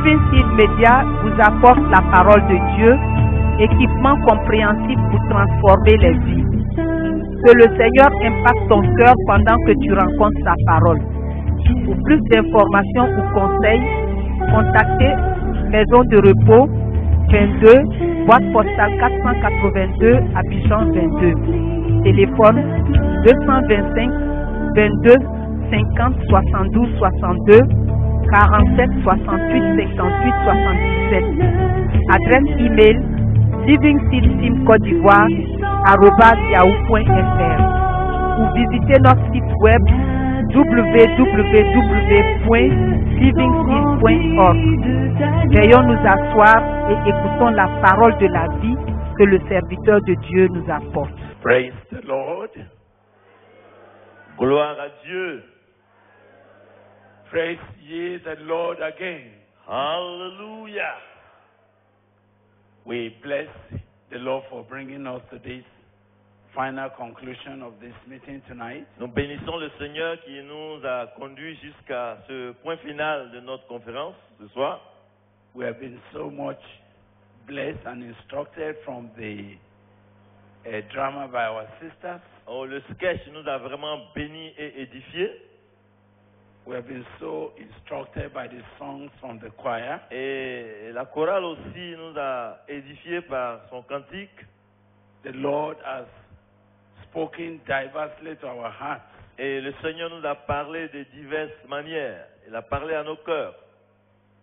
Seed Media vous apporte la parole de Dieu, équipement compréhensible pour transformer les vies. Que le Seigneur impacte ton cœur pendant que tu rencontres sa parole. Pour plus d'informations ou conseils, contactez Maison de repos 22, boîte postale 482, Abidjan 22. Téléphone 225 22 50 72 62 47 68 58 77. Adresse email livingseedsim Côte d'Ivoire ou visitez notre site web www.livingseed.org. Veuillons nous asseoir et écoutons la parole de la vie que le serviteur de Dieu nous apporte. Praise the Lord. Gloire à Dieu. Praise ye the Lord again. Hallelujah. We bless the Lord for bringing us to this final conclusion of this meeting tonight. Nous bénissons le Seigneur qui nous a conduits jusqu'à ce point final de notre conférence ce soir. We have been so much blessed and instructed from the uh, drama by our sisters. Oh, le sketch nous a vraiment bénis et édifiés. We have been so instructed by the songs from the choir. Et la chorale aussi nous a édifiés par son cantique. The Lord has spoken diversely to our hearts. Et le Seigneur nous a parlé de diverses manières. Il a parlé à nos cœurs.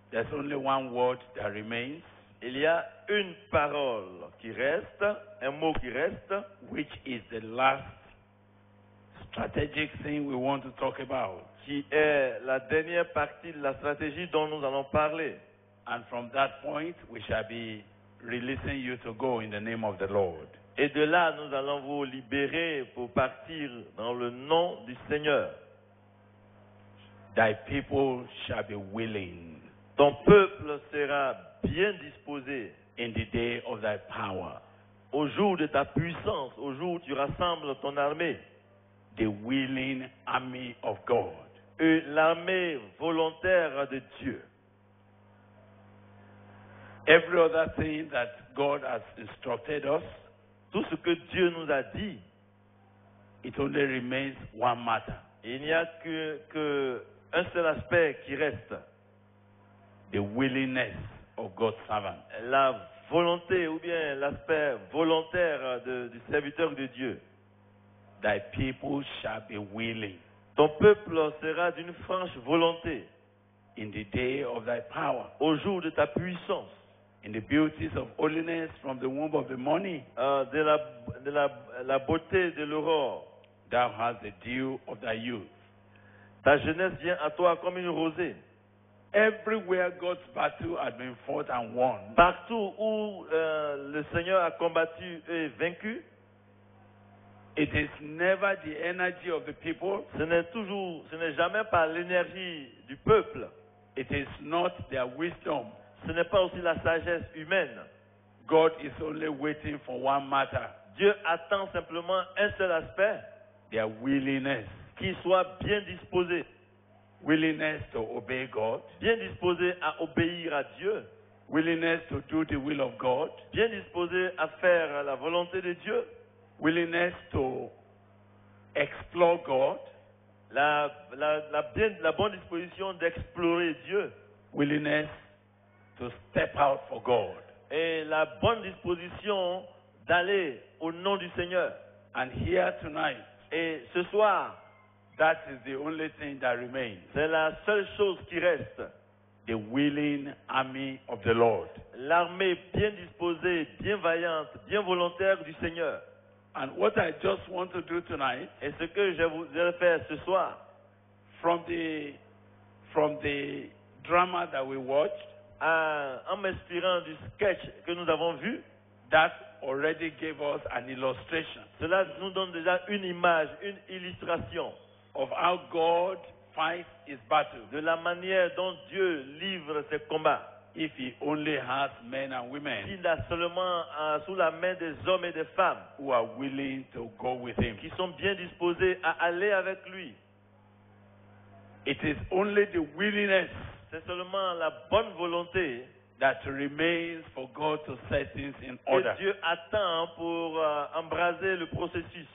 There's only one word that remains, Il y a une parole qui reste, un mot qui reste, which is the last strategic thing we want to talk about. Qui est la dernière partie de la stratégie dont nous allons parler. And from that point, we shall be releasing you to go in the name of the Lord. Et de là, nous allons vous libérer pour partir dans le nom du Seigneur. Thy people shall be willing Ton peuple sera bien disposé in the day of thy power. au jour de ta puissance, au jour où tu rassembles ton armée, The willing army of God. L'armée volontaire de Dieu. Every other thing that God has instructed us, Tout ce que Dieu nous a dit, it only remains one matter. il n'y a que, que un seul aspect qui reste, The willingness of God's servant. la volonté ou bien l'aspect volontaire de- du serviteur de Dieu. Thy people shall be willing Ton peuple sera d'une franche volonté in the day of thy power. au jour de ta puissance, In the beauties of holiness from the womb of the morning, euh, de, la, de la, la beauté de l'aurore. thou hast the dew of thy youth. Ta jeunesse vient à toi comme une rosée. Everywhere God's battle had been fought and won, Partout où euh, le Seigneur a combattu et vaincu, it is never the energy of the people, ce n'est toujours, ce n'est jamais par l'énergie du peuple. it is not their wisdom. Ce n'est pas aussi la sagesse humaine. God is only waiting for one matter Dieu attend simplement un seul aspect, their willingness. qu'il soit bien disposé, Willingness to obey God, bien disposé à obéir à Dieu, willingness to do the will of God, bien disposé à faire la volonté de Dieu, willingness to explore God, la, la, la, bien- la bonne disposition d'explorer Dieu willingness to step out for God. et la bonne disposition d'aller au nom du Seigneur. And here tonight, Et ce soir, that is the only thing that remains c'est la seule chose qui reste. the willing army of the Lord. L'armée bien disposée, bien vaillante, bien volontaire du Seigneur. And what I just want to do tonight, Et ce que je vous vais faire ce soir, from the from the drama that we watched, en, en m'inspirant du sketch que nous avons vu, that already gave us an illustration cela nous donne déjà une image, une illustration of how God fights his battle de la manière dont Dieu livre ses combats. If he only has men and women S'il a seulement euh, sous la main des hommes et des femmes who are willing to go with him. qui sont bien disposés à aller avec lui. It is only the willingness C'est seulement la bonne volonté that remains for God to set things in que order. Dieu attend pour euh, embraser le processus.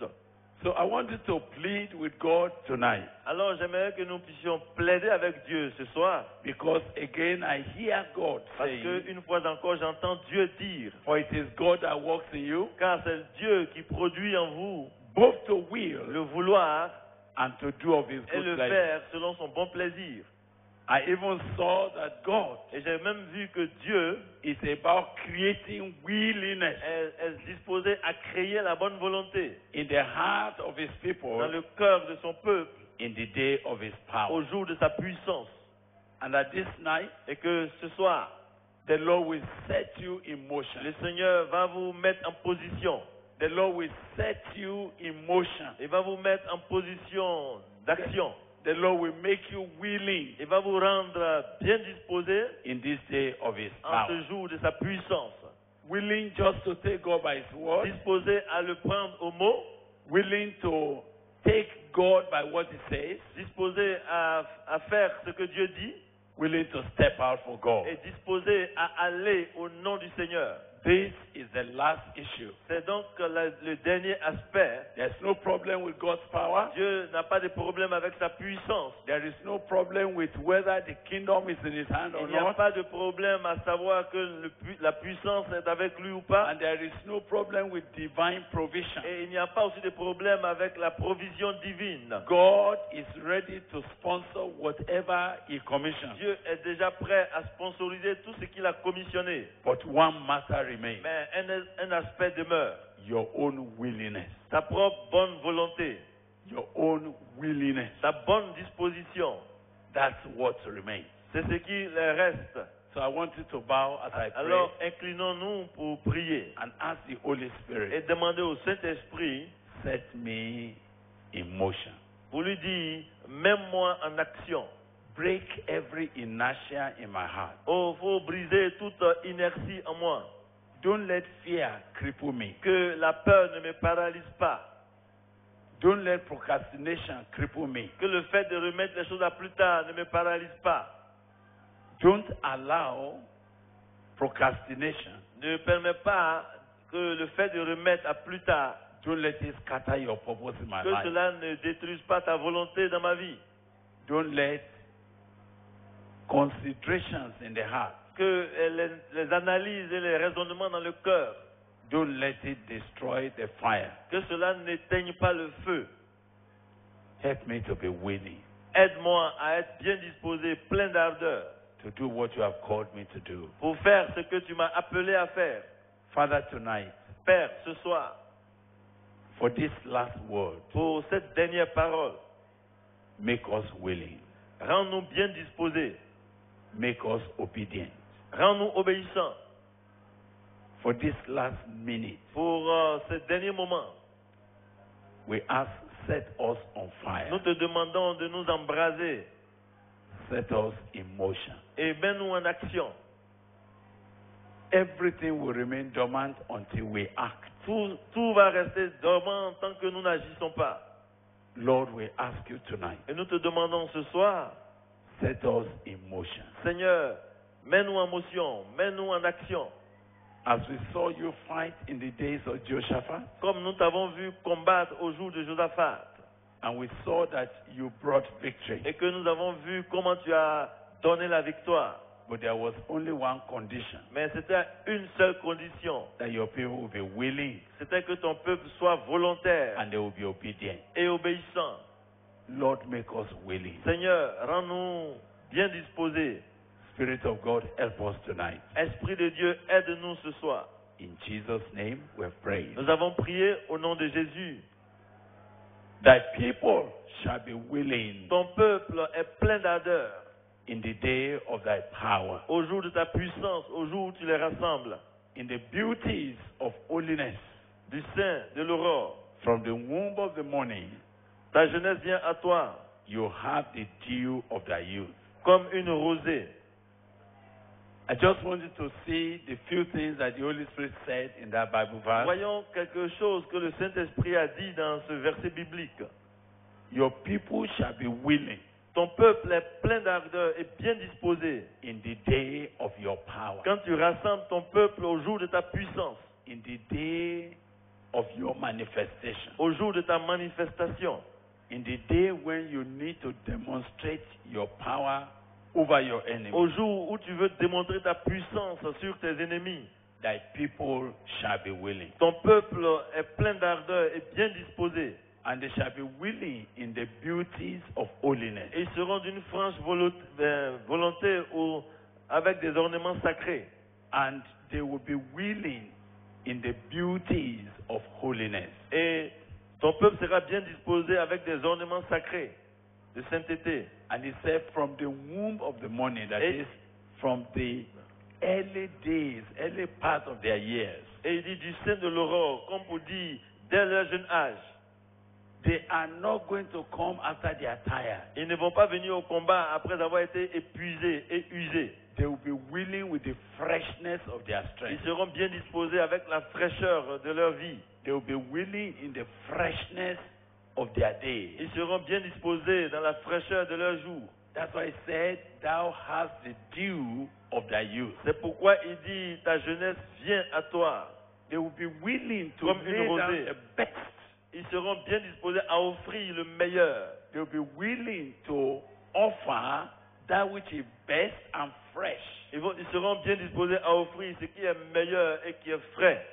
So I want you to plead with God tonight. Alors j'aimerais que nous puissions plaider avec Dieu ce soir, because again I hear God parce saying, que une fois encore j'entends Dieu dire, For it is God that works in you. Car c'est Dieu qui produit en vous both to will le vouloir and to do of his et good le faire selon son bon plaisir. I even saw that God Et j'ai même vu que Dieu is about creating willingness est, est disposé à créer la bonne volonté in the heart of his dans people le cœur de son peuple in the day of his power. au jour de sa puissance. And that this night, Et que ce soir, the Lord will set you in motion. le Seigneur va vous mettre en position. The Lord will set you in motion. Il va vous mettre en position d'action. The Lord will make you willing Il va vous rendre bien disposé in this day of his en power. ce jour de sa puissance. Willing just to take God by his word. Disposé à le prendre au mot. Willing to take God by what he says. Disposé à, à faire ce que Dieu dit. Willing to step out for God. Et disposé à aller au nom du Seigneur. This is the last issue. C'est donc la- le dernier aspect. There's no problem with God's power. Dieu n'a pas de problème avec sa puissance. There is no problem with whether the kingdom is in his hand or Il n'y a not. pas de problème à savoir que le la puissance est avec lui ou pas. And there is no problem with divine provision. Et il n'y a pas aussi de problème avec la provision divine. God is ready to sponsor whatever he commissions. Dieu est déjà prêt à sponsoriser tout ce qu'il a commissionné. But one matter remains Mais un, un aspect demeure. your own willingness. Ta propre bonne volonté, Your own willingness. ta bonne disposition. That's what remains. C'est ce qui reste. So I want you to bow as I pray Alors inclinons-nous pour prier and ask the Holy et Spirit, demander au Saint-Esprit set me in motion. pour lui dire, mets-moi en action. Break every inertia in my heart. Oh, faut briser toute inertie en moi. Don't let fear cripple me. Que la peur ne me paralyse pas. Don't let procrastination cripple me. Que le fait de remettre les choses à plus tard ne me paralyse pas. Don't allow procrastination. Ne permet pas que le fait de remettre à plus tard, Don't let it scatter your purpose in my que life. cela ne détruise pas ta volonté dans ma vie. Don't let considerations in the heart. Que euh, les, les analyses et les raisonnements dans le cœur, Don't let it destroy the fire. que cela n'éteigne pas le feu. Help me to be willing Aide-moi à être bien disposé, plein d'ardeur, to do what you have called me to do. pour faire ce que tu m'as appelé à faire. Father, tonight, Père, ce soir, for this last word, pour cette dernière parole, make us willing, rends-nous bien disposés, make us obedient. Rends-nous obéissants. For this last minute, Pour euh, ce dernier moment, we ask, set us on fire, nous te demandons de nous embraser set us in motion. et mets-nous en action. Everything will remain dormant until we act. Tout, tout va rester dormant tant que nous n'agissons pas. Lord, we ask you tonight, Et nous te demandons ce soir, set us in motion. Seigneur, mets-nous en motion, mets-nous en action. As we saw you fight in the days of Jehoshaphat, Comme nous t'avons vu combattre au jour de Josaphat. and we saw that you brought victory. Et que nous avons vu comment tu as donné la victoire. But there was only one condition Mais c'était une seule condition. that your people will be willing C'était que ton peuple soit volontaire and they will be obedient. et obéissant. Lord, make us willing. Seigneur, rends-nous bien disposés. Spirit of God, help us tonight. Esprit de Dieu, aide-nous ce soir. In Jesus' name we have prayed. Nous avons prié au nom de Jésus. That people shall be willing Ton peuple est plein d'ardeur in the day of thy power, au jour de ta puissance, au jour où tu les rassembles. in the beauties of holiness. Du sein, de l'aurore, From the womb of the morning, ta jeunesse vient à toi you have the dew of thy youth. comme une rosée. I just want you to see the few things that the Holy Spirit said in that Bible verse. Voyons quelque chose que le Saint-Esprit a dit dans ce verset biblique. Your people shall be willing ton peuple est plein d'ardeur et bien disposé. in the day of your power, Quand tu rassembles ton peuple au jour de ta puissance, in the day of your manifestation, au jour de ta manifestation, in the day when you need to demonstrate your power over your enemy, au jour où tu veux démontrer ta puissance sur tes ennemis, thy people shall be willing. ton peuple est plein d'ardeur et bien disposé. And they shall be willing in the beauties of holiness. Et ils seront d'une franche euh, volonté au- avec des ornements sacrés. And they will be willing in the beauties of holiness. Et ton peuple sera bien disposé avec des ornements sacrés de sainteté. And he said, from the womb of the morning, that Et- is, from the early days, early part of their years, Et il dit du sein de l'aurore, comme pour dire, dès leur jeune âge. they are not going to come after they are tired. Ils ne vont pas venir au combat après avoir été épuisés et usés. They will be willing with the freshness of their strength. Ils seront bien disposés avec la fraîcheur de leur vie. They will be willing in the freshness of their day. Ils seront bien disposés dans la fraîcheur de leur jour. That's why he said, Thou hast the dew of thy youth. C'est pourquoi il dit, ta jeunesse vient à toi. They will be willing to Comme une rosée. the best. Ils seront bien disposés à offrir le meilleur. They will be willing to offer that which is best and fresh. Ils, vont- ils seront bien disposés à offrir ce qui est meilleur et qui est frais.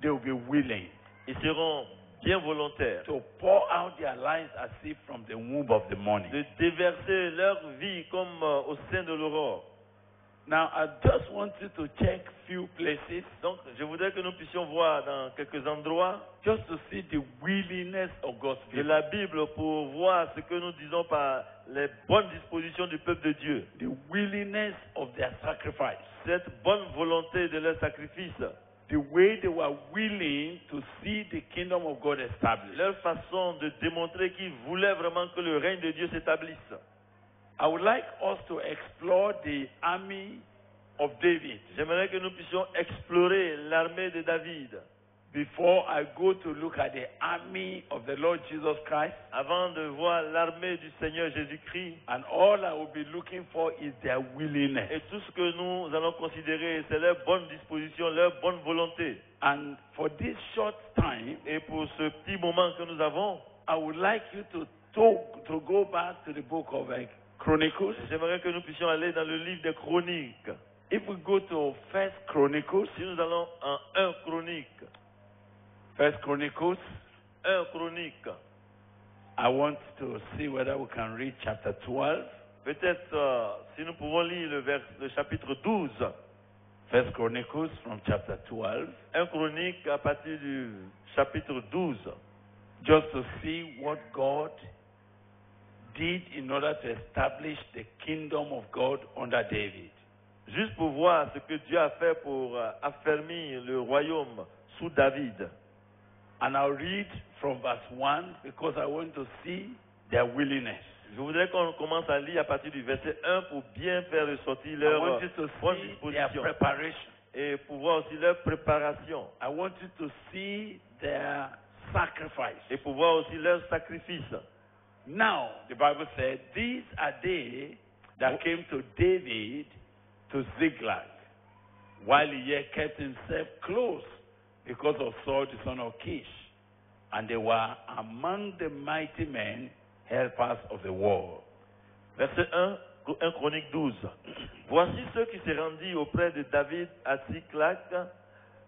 They will be willing Ils seront bien volontaires to pour out their lives as if from the womb of the morning. de déverser leur vie comme euh, au sein de l'aurore. Now, I just want you to check few places Donc, je voudrais que nous puissions voir dans quelques endroits just to see the willingness of God's de people. la Bible pour voir ce que nous disons par les bonnes dispositions du peuple de Dieu. The willingness of their sacrifice. Cette bonne volonté de leur sacrifice, The way they were willing to see the kingdom of God established. leur façon de démontrer qu'ils voulaient vraiment que le règne de Dieu s'établisse. I would like us to explore the army of David J'aimerais que nous puissions explorer l'armée de David before I go to look at the army of the Lord Jesus Christ. avant de voir l'armée du Seigneur Jésus-Christ. And all I will be looking for is their willingness. Et tout ce que nous allons considérer, c'est leur bonne disposition, leur bonne volonté. And for this short time, Et pour ce petit moment que nous avons, I would like you to talk, to go back to the book of uh, Chronicles. j'aimerais que nous puissions aller dans le livre des Chroniques. If we go to First Chronicles, Si nous allons en 1 Chronique, First Chronicles, 1 Chronique, I want to see whether we can read chapter 12. peut-être euh, si nous pouvons lire le, vers, le chapitre 12, First Chronicles from chapter 12, 1 Chronique à partir du chapitre 12, just to see what God did in order to establish the kingdom of God under David. juste pour voir ce que Dieu a fait pour euh, affermir le royaume sous David. And I'll read from verse 1 because I want to see their willingness. Je voudrais qu'on commence à lire à partir du verset 1 pour bien faire ressortir I leur want you to bonne see their disposition preparation. et pour voir aussi leur préparation I want you to see their sacrifice. et pour voir aussi leur sacrifice. Now, the Bible said, These are they that came to David to Ziklag, while he yet kept himself close because of Saul the son of Kish. And they were among the mighty men, helpers of the war. Verset 1, 1 Chronique 12. Voici ceux qui se rendit auprès de David à Siklag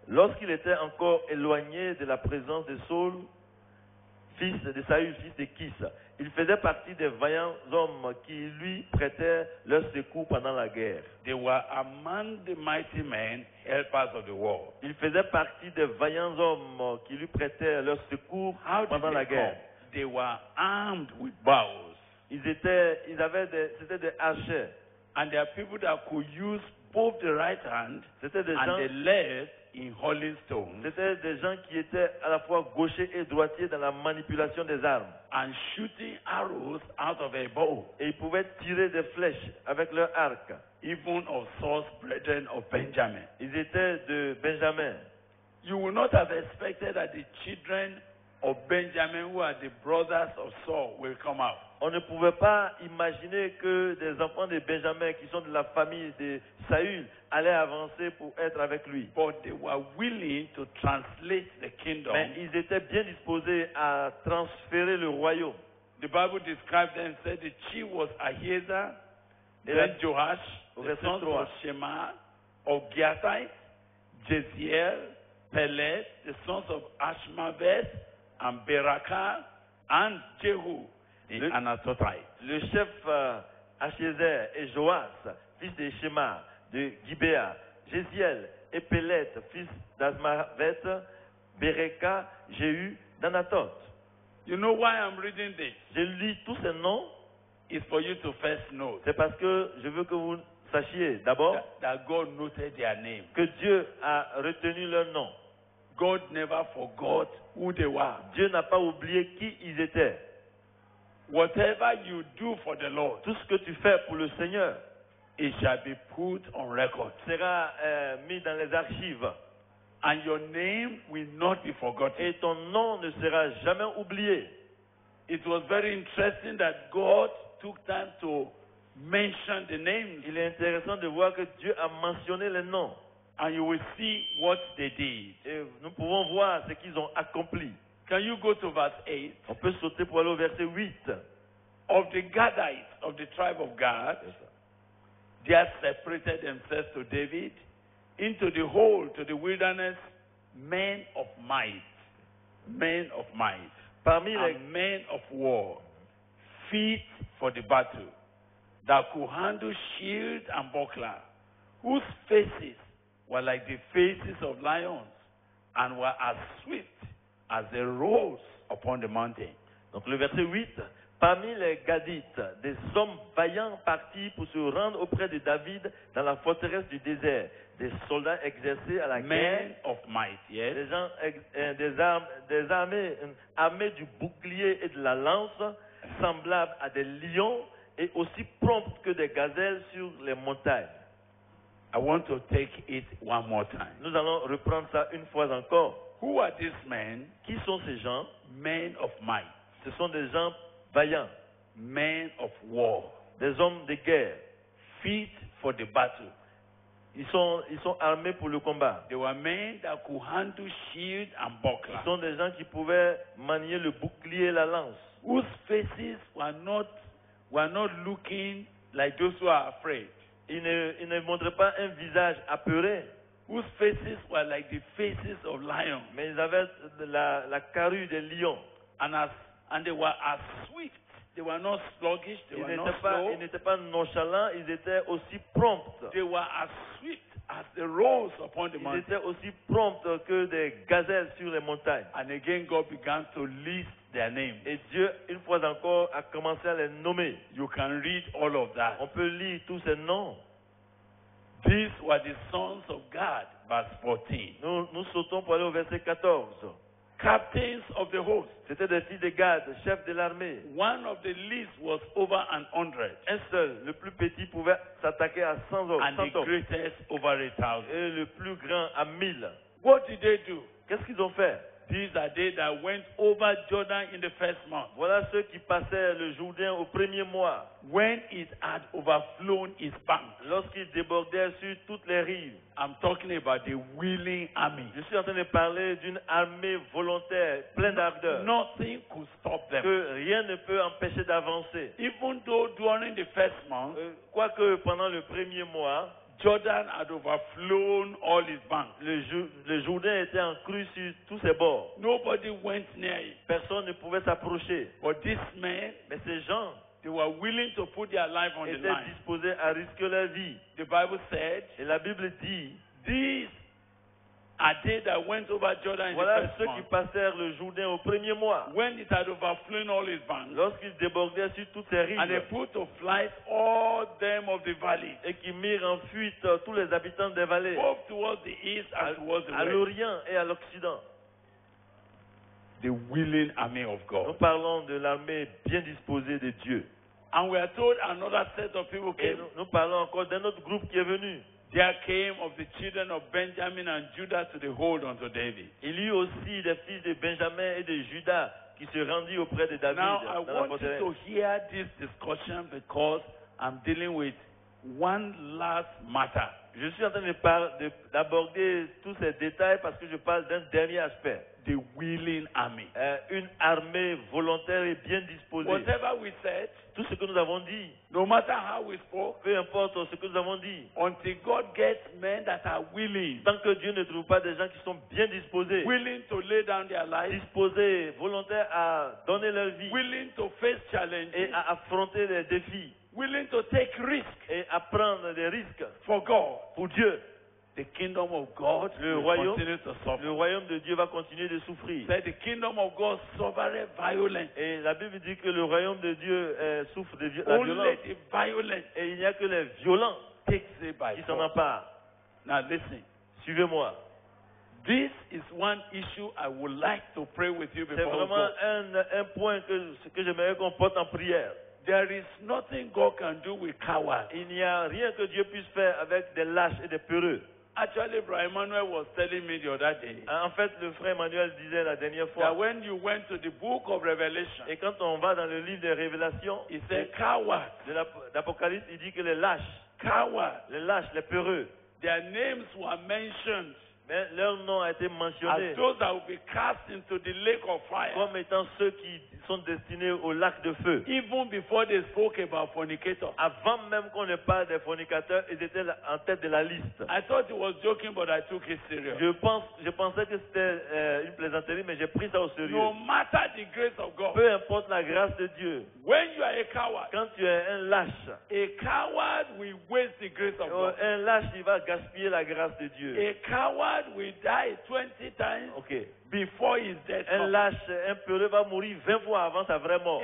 lorsqu'il était encore éloigné de la présence de Saul, fils de Saül, fils de Kis. Il faisait partie des vaillants hommes qui lui prêtaient leur secours pendant la guerre. They were among the mighty men, helpers of the war. Il faisait partie des vaillants hommes qui lui prêtaient leur secours How pendant they la guerre. come? They were armed with bows. Ils étaient, ils avaient des, c'était des hachets. And there are people that could use both the right hand C'était des and gens the left in hauling stones C'était des gens qui étaient à la fois gauchers et droitiers dans la manipulation des armes. and shooting arrows out of a bow, Et ils pouvaient tirer des flèches avec leur arc. even of Saul's brethren of Benjamin. Ils étaient de Benjamin. You would not have expected that the children of Benjamin, who are the brothers of Saul, will come out. On ne pouvait pas imaginer que des enfants de Benjamin, qui sont de la famille de Saül, allaient avancer pour être avec lui. But they were willing to translate the kingdom. Mais ils étaient bien disposés à transférer le royaume. The Bible describes them said the chief was Ahiezer, then Joash, the sons 3. of Shema, of Giathite, Jeziel, Pelet, the sons of Ashmaveth, and Berakah, and Jehu, the Le- Anathotite. Le chef euh, Achézer et Joas, fils de Shema, de Gibéa, Jéziel et Pélet, fils d'Azmavet, Bereka, Jéhu, d'Anatoth. You know why I'm reading this? Je lis tous ces noms, It's for you to first know c'est parce que je veux que vous sachiez d'abord that, that God noted their name. que Dieu a retenu leur nom. God never forgot who they were. Dieu n'a pas oublié qui ils étaient. Whatever you do for the Lord, Tout ce que tu fais pour le Seigneur it shall be put on record. sera euh, mis dans les archives And your name will not be forgotten. et ton nom ne sera jamais oublié. It was very interesting that God took time to mention the names, Il est intéressant de voir que Dieu a mentionné les noms. And you will see what they did. Et nous pouvons voir ce qu'ils ont accompli. Can you go to verse 8? On peut sauter pour aller au verset 8. Of the Gadites of the tribe of Gad, they have separated themselves to David into the whole, to the wilderness, men of might, men of might, Parmi les, men of war, fit for the battle, that could handle shield and buckler, whose faces were like the faces of lions, and were as swift as the rose upon the mountain. donc le verset 8. Parmi les Gadites, des hommes vaillants partis pour se rendre auprès de David dans la forteresse du désert, des soldats exercés à la guerre, Men of might, yes. des, gens, euh, des, armes, des armées euh, armés du bouclier et de la lance, semblables à des lions et aussi promptes que des gazelles sur les montagnes. I want to take it one more time. Nous allons reprendre ça une fois encore. Who are these men? Qui sont ces gens? Men of might, Ce sont des gens vaillants, men of war, des hommes de guerre. fit for the battle. Ils sont, ils sont armés pour le combat. They were men that could handle shield and Ce buckler, sont des gens qui pouvaient manier le bouclier et la lance, whose faces were not were not looking like those who are afraid, ils ne, ils ne montraient pas un visage apeuré, whose faces were like the faces of lions, mais ils avaient la, la carrue des lions. and as and they were as swift. They were not sluggish. They Ils were not n'étaient pas, slow. ils n'étaient pas nonchalants, ils étaient aussi prompts. They were as swift as the rose upon the Ils mountain. étaient aussi prompts que des gazelles sur les montagnes. And again, God began to list their names. Et Dieu, une fois encore, a commencé à les nommer. You can read all of that. On peut lire tous ces noms. These were the sons of God, verse 14. Nous, nous sautons pour aller au verset 14. Captains of the host. C'était des fils de Gad, chefs de l'armée. One of the least was over an hundred, Un seul, le plus petit, pouvait s'attaquer à 100 hommes. and 100 the greatest over a thousand. Et le plus grand à 1000. What did they do? Qu'est-ce qu'ils ont fait? These are they that went over Jordan in the first month, Voilà ceux qui passaient le Jourdain au premier mois, when it had overflown its banks. lorsqu'ils débordaient sur toutes les rives. I'm talking about the willing army. Je suis en train de parler d'une armée volontaire, pleine d'ardeur, Nothing could stop them. que rien ne peut empêcher d'avancer. Even though during the first month, Euh, Quoique pendant le premier mois, Jordan had overflown all his banks. le, le Jourdain était en crue sur tous ses bords. Nobody went near it. Personne ne pouvait s'approcher. But these men, Mais ces gens they were willing to put their life on the étaient line. disposés à risquer leur vie. The Bible said, Et la Bible dit, These are they that went over Jordan in voilà the first ceux qui passèrent le Jourdain au premier mois. when it had overflown all its banks, Lorsqu'ils débordaient sur toutes and they rives put to flight all them of the valley, et qui mirent en fuite euh, tous les habitants des vallées, both towards the east à, and towards the à west. l'Orient et à l'Occident. The willing army of Nous God. parlons de l'armée bien disposée de Dieu. And we are told another set of people Et nous, nous parlons encore d'un autre groupe qui est venu. There came of the children of Benjamin and Judah to the hold unto David. Il y eut aussi des fils de Benjamin et de Judas qui se rendit auprès de David Now, I want you to hear this discussion because I'm dealing with one last matter. Je suis en train de par- de- d'aborder tous ces détails parce que je parle d'un dernier aspect. The willing army. Euh, une armée volontaire et bien disposée. Whatever we said, Tout ce que nous avons dit, no matter how we spoke, peu importe ce que nous avons dit, until God gets men that are willing, tant que Dieu ne trouve pas des gens qui sont bien disposés, willing to lay down their lives, disposés, volontaires à donner leur vie. willing to face et à affronter les défis. willing to take risks et à prendre des risques. for God, pour Dieu, the kingdom of God Le will royaume- continue to le suffer. royaume de Dieu va continuer de souffrir. The kingdom of God violence. Et la Bible dit que le royaume de Dieu euh, souffre de la Only violence. the violent Et il n'y a que les violents qui s'en emparent. Now listen. Suivez-moi. This is one issue I would like to pray with you C'est before vraiment un, un point que, que j'aimerais qu'on porte en prière. There is nothing God can do with cowards. Il n'y a rien que Dieu puisse faire avec des lâches et des peureux. Actually, Brian Emmanuel was telling me the other day En fait, le frère Emmanuel disait la dernière that fois, when you went to the book of Revelation, et quand on va dans le livre des révélations, he said, cowards, de l'Ap- d'Apocalypse, il dit que les lâches, cowards, les lâches, les peureux, their names were mentioned mais leur nom a été mentionné as those that will be cast into the lake of fire. comme étant ceux qui sont destinés au lac de feu. Even before they spoke about fornicators. Avant même qu'on ne parle des fornicateurs, ils étaient en tête de la liste. I thought he was joking, but I took it serious. Je, pense, je pensais que c'était euh, une plaisanterie, mais j'ai pris ça au sérieux. No matter the grace of God, Peu importe la grâce de Dieu, when you are a coward, quand tu es un lâche, a coward will waste the grace of euh, God. un lâche, il va gaspiller la grâce de Dieu. A coward will die 20 times before his death. Un lâche, un peureux va mourir 20 fois avant sa vraie mort.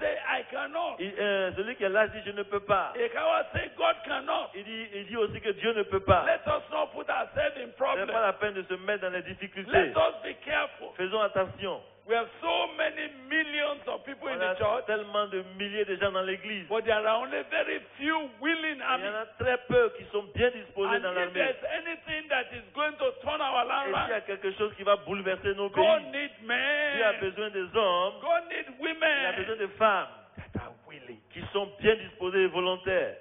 Say, I cannot. Il- euh, celui qui est lâche dit je ne peux pas. A coward say, God cannot. Il dit, il dit aussi que Dieu ne peut pas. Let us not put ourselves in Ce problems. n'est pas la peine de se mettre dans les difficultés. Let us be careful. Faisons attention. We have so many millions of people in On a the church, tellement de milliers de gens dans l'église. but there are only very few willing. I Il y en a très peu qui sont bien disposés and dans if l'armée. there's anything that is going to turn our Et s'il y a quelque chose qui va bouleverser nos God pays, needs Dieu a besoin des hommes, God needs il a women besoin des femmes that are willing. qui sont bien disposés et volontaires.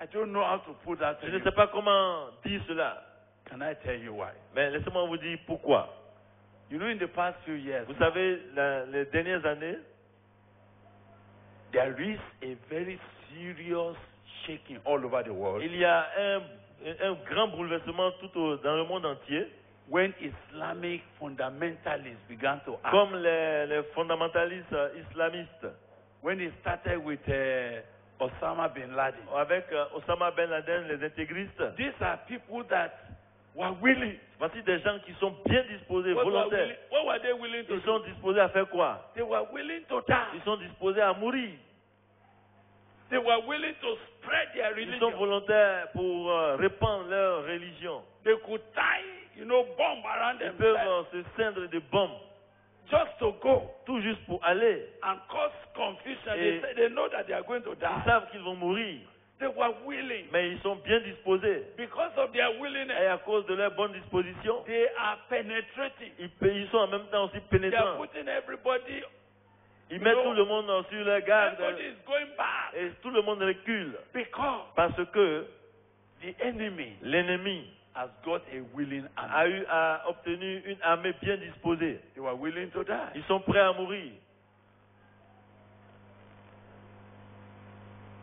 I don't know how to put that Je ne sais pas comment dire cela, Can I tell you why? mais laissez-moi vous dire pourquoi. You know, in the past few years, Vous savez, la- les dernières années, there is a very serious shaking all over the world il y a un, un grand bouleversement tout au- dans le monde entier, when Islamic fundamentalists began to act. comme les, les fondamentalistes euh, islamistes, When it started with uh, Osama bin Laden. avec euh, Osama Ben Laden, les intégristes. These are people that. Voici des gens qui sont bien disposés, What were, volontaires. what were they willing to Ils sont disposés à faire quoi? They were willing to die. Ils sont disposés à mourir. They were willing to spread their Ils sont religion. volontaires pour euh, répandre leur religion. They could tie, you know, bomb around Ils peuvent euh, se ceindre de bombes, just to go tout juste pour aller. and cause confusion. They, they know that they are going to Ils die. savent qu'ils vont mourir, They were willing. mais ils sont bien disposés. Because of their Et willingness, à cause de leur bonne disposition, they are penetrating. ils, ils sont en même temps aussi They are pénétrants. putting everybody, Ils mettent tout le monde sur leur garde everybody is going back. et tout le monde recule. Because Parce que the enemy l'ennemi has got a willing a, army. a obtenu une armée bien disposée. They were willing to die. Ils sont prêts à mourir.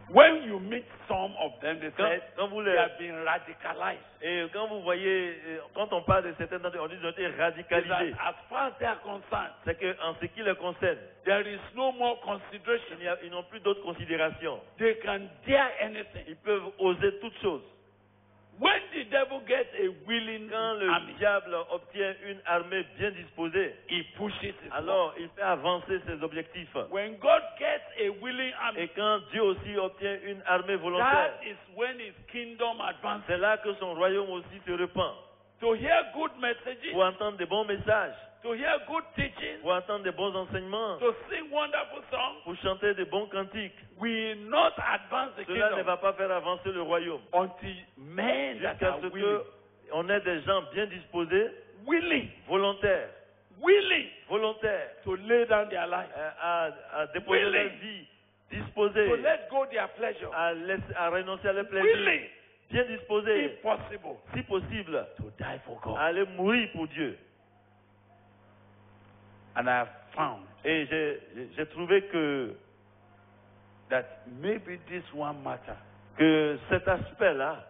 When you meet some of them, they Quand, say quand vous they les, have been radicalized. et quand vous voyez, euh, quand on parle de certains d'entre eux, on dit qu'ils ont été radicalisés. as far as they are concerned, C'est qu'en ce qui les concerne, there is no more consideration. ils n'ont plus d'autres considérations. They can dare anything. Ils peuvent oser toutes choses. When the devil gets a willing Quand le army, diable obtient une armée bien disposée, he pushes alors il fait avancer ses objectifs. When God gets a willing army, Et quand Dieu aussi obtient une armée volontaire, that is when his kingdom advances. c'est là que son royaume aussi se répand. to hear good messages, pour entendre des bons messages, to hear good teaching, pour entendre des bons enseignements, to sing wonderful songs, pour chanter des bons cantiques. will not advance the Cela ne kingdom va pas faire avancer le royaume. until men that Jusqu'à are ce willing, qu'on ait des gens bien disposés, willing, volontaires, willing. Volontaires, to lay down their life, euh, à, à déposer Willing. leur vie, disposés. To let go their pleasure, à, laisser- à renoncer à leur plaisir, willing, bien disposés, possible, si possible, to die for God. à aller mourir pour Dieu. And I found Et j'ai- trouvé que, that maybe this one matter que cet aspect-là,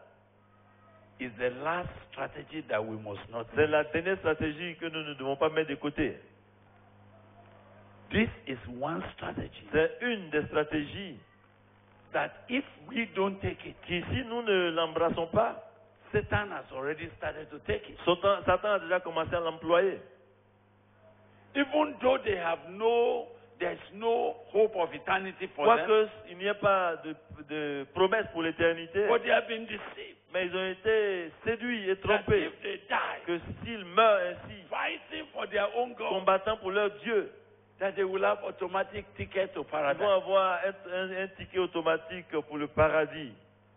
is the last strategy that we must not c'est la dernière stratégie que nous ne devons pas mettre de côté. This is one strategy C'est une des stratégies that if we don't take it, qui, si nous ne l'embrassons pas, Satan has already started to take it. Satan, Satan a déjà commencé à l'employer. Even though they have no, there's no hope of eternity for them, il n'y ait pas de, de promesse pour l'éternité, but they have been deceived. mais ils ont été séduits et That trompés if they die que s'ils meurent ainsi, fighting for their own God, combattant pour leur Dieu, that they will have automatic ticket to ils vont paradise. avoir un, un- un ticket automatique pour le paradis.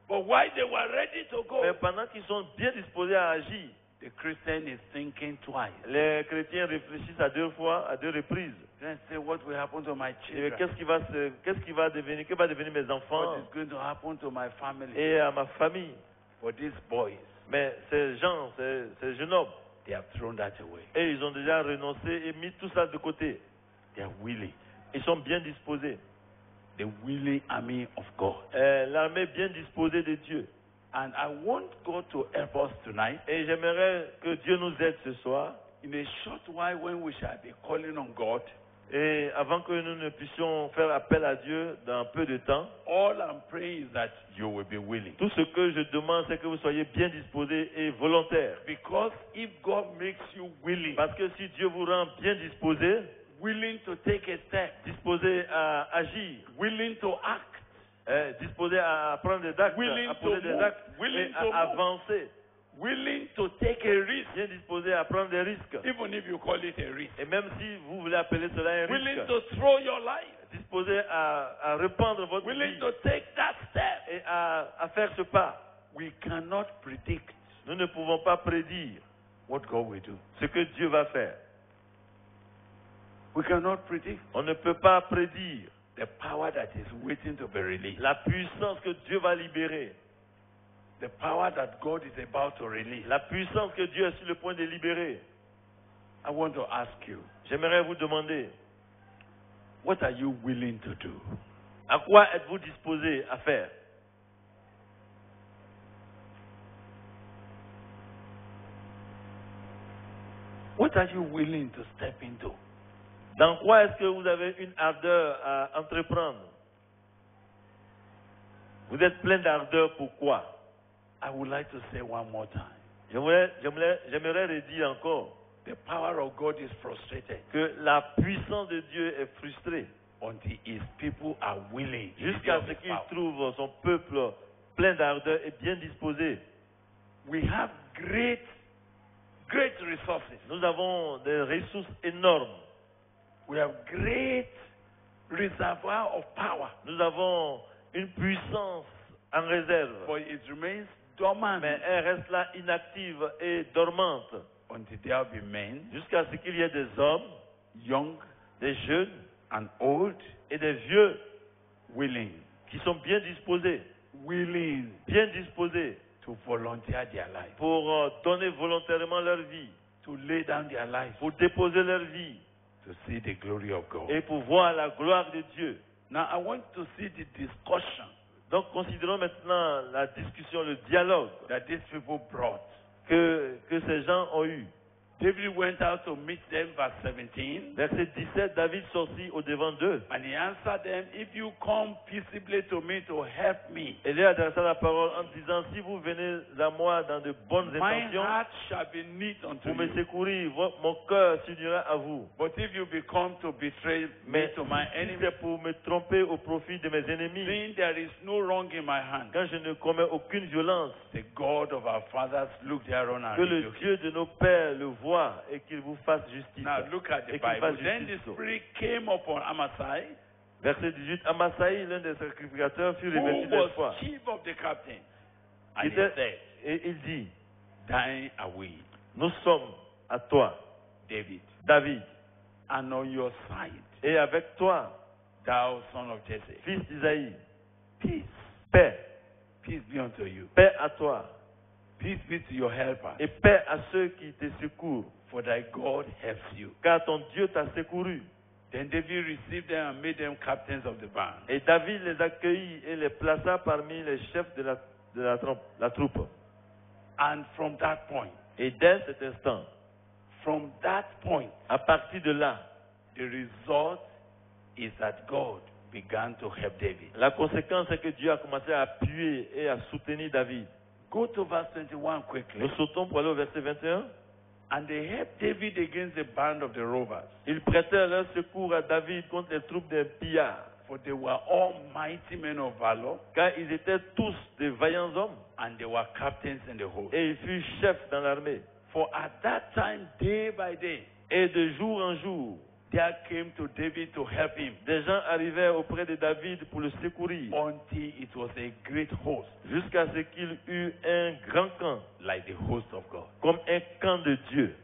But while they were ready to go, Mais pendant qu'ils sont bien disposés à agir, the Christian is thinking twice. les chrétiens réfléchissent à deux fois, à deux reprises. Then say, what will happen to my children? Qu'est-ce qui va se- qu'est-ce qui va devenir, que va devenir mes enfants? What is going to happen to my family? et à ma famille For these boys, Mais ces gens, ces, ces jeunes hommes, they have thrown that away. et ils ont déjà renoncé et mis tout ça de côté. They are willing. Ils sont bien disposés. The willing army of God. Euh, L'armée bien disposée de Dieu. And I want God to help us tonight. Et j'aimerais que Dieu nous aide ce soir. In a short while, when we shall be calling on God, Et avant que nous ne puissions faire appel à Dieu dans peu de temps, all I'm praying is that you will be willing. tout ce que je demande, c'est que vous soyez bien disposés et volontaires. Because if God makes you willing, Parce que si Dieu vous rend bien disposés, willing to take a step, disposés à agir, willing to act, euh, disposés à prendre des actes, Willing à poser to des move. actes, Willing et to à move. avancer, willing to take a risk, bien disposés à prendre des risques. even if you call it a risk, Et même si vous voulez appeler cela un willing risque, to throw your life, disposé à, à répandre votre willing vie to take that step. et à, à faire ce pas. We cannot predict Nous ne pouvons pas prédire what God will do. ce que Dieu va faire. We cannot predict On ne peut pas prédire the power that is waiting to be released, la puissance que Dieu va libérer, the power that God is about to release. la puissance que Dieu est sur le point de libérer. I want to ask you, J'aimerais vous demander, what are you willing to do? à quoi êtes-vous disposé à faire What are you willing to step into? Dans quoi est-ce que vous avez une ardeur à entreprendre? Vous êtes plein d'ardeur pourquoi I would like to say one more time. J'aimerais j'aimerais- redire encore The power of God is frustrated que la puissance de Dieu est frustrée until his people are willing. to jusqu'à ce qu'il trouve son peuple plein d'ardeur et bien disposé. We have great, great resources. Nous avons des ressources énormes. We have great reservoir of power. Nous avons une puissance en réserve. But it remains dormant. Mais elle reste là inactive et dormante. Until there be men, jusqu'à ce qu'il y ait des hommes, young des jeunes and old, et des vieux willing, qui sont bien disposés, willing bien disposés to volunteer their life, pour euh, donner volontairement leur vie, to lay down their life, pour déposer leur vie to see the glory of God. et pour voir la gloire de Dieu. Now, I want to see the discussion Donc considérons maintenant la discussion, le dialogue that these people brought que, que ces gens ont eu. David went out to meet them, verse 17. Verset 17, David sortit au devant d'eux. And he answered them, If you come peaceably to me to help me, Et lui adressa la parole en disant, si vous venez à moi dans de bonnes my intentions, heart shall be neat unto pour me secourir, mon cœur s'unira à vous. But if you become to betray me Mais to my si enemy, c'est pour me tromper au profit de mes ennemis, seeing there is no wrong in my hand, quand je ne commets aucune violence, the God of our fathers look thereon and que le Dieu de nos pères le voie et qu'il vous fasse justice. Now look at the Bible. Then the. Spirit came upon Amasai, Verset 18, Amasaï, l'un des sacrificateurs, fut revêtu d'espoir. chief of the captain? Il And he était- said, Et il dit, Thine we, nous sommes à toi, David, David, and on your side, et avec toi, thou son of Jesse. fils d'Isaïe, Peace, paix, peace be unto you. paix à toi, Peace be to your helpers, et paix à ceux qui te secourent, for thy God helps you. car ton Dieu t'a secouru. Then David received them and made them captains of the band. Et David les accueillit et les plaça parmi les chefs de la, de la, trompe- la troupe. And from that point, Et dès cet instant, from that point, à partir de là, the result is that God began to help David. la conséquence est que Dieu a commencé à appuyer et à soutenir David. Go to verse 21 quickly. Nous sautons pour aller au verset 21. And they helped David against the band of the rovers, Ils prêtèrent leur secours à David contre les troupes des pillards, for they were all mighty men of valor, car ils étaient tous des vaillants hommes and they were captains in the host. et ils furent chefs dans l'armée. For at that time, day by day, Et de jour en jour, there came to David to help him, des gens arrivèrent auprès de David pour le secourir, until it was a great host, jusqu'à ce qu'il eut un grand camp, like the host of God. comme un camp de Dieu.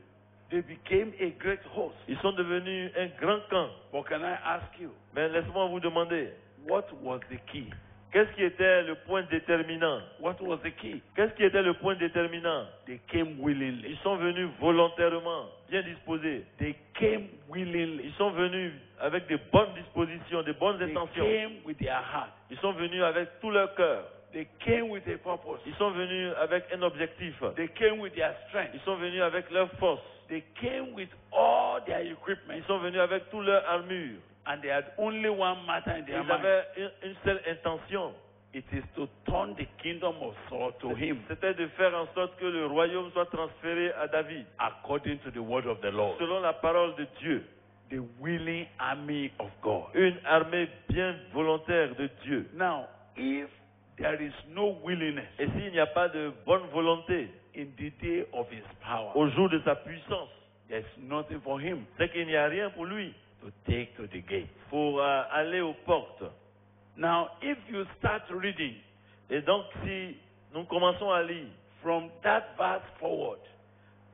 They became a great host. Ils sont devenus un grand camp. But can I ask you, Mais laisse-moi vous demander, what was the key? Qu'est-ce qui était le point déterminant? What was the key? Qu'est-ce qui était le point déterminant? They came willingly. Ils sont venus volontairement, bien disposés. They came willingly. Ils sont venus avec de bonnes dispositions, de bonnes They intentions. came with their heart. Ils sont venus avec tout leur cœur. They came with a purpose. Ils sont venus avec un objectif. They came with their strength. Ils sont venus avec leur force. They came with all their equipment. Ils sont venus avec toute leur armure. And they had only one matter in their Ils mind. avaient une, une seule intention. It is to turn the kingdom of Saul to him C'était de faire en sorte que le royaume soit transféré à David, according to the word of the Lord. selon la parole de Dieu. The willing army of God. Une armée bien volontaire de Dieu. Now, if there is no willingness Et s'il n'y a pas de bonne volonté in the day of his power, au jour de sa puissance, there's nothing for him c'est qu'il n'y a rien pour lui to take to the gate. pour euh, aller aux portes. Now, if you start reading Et donc, si nous commençons à lire, from that verse forward,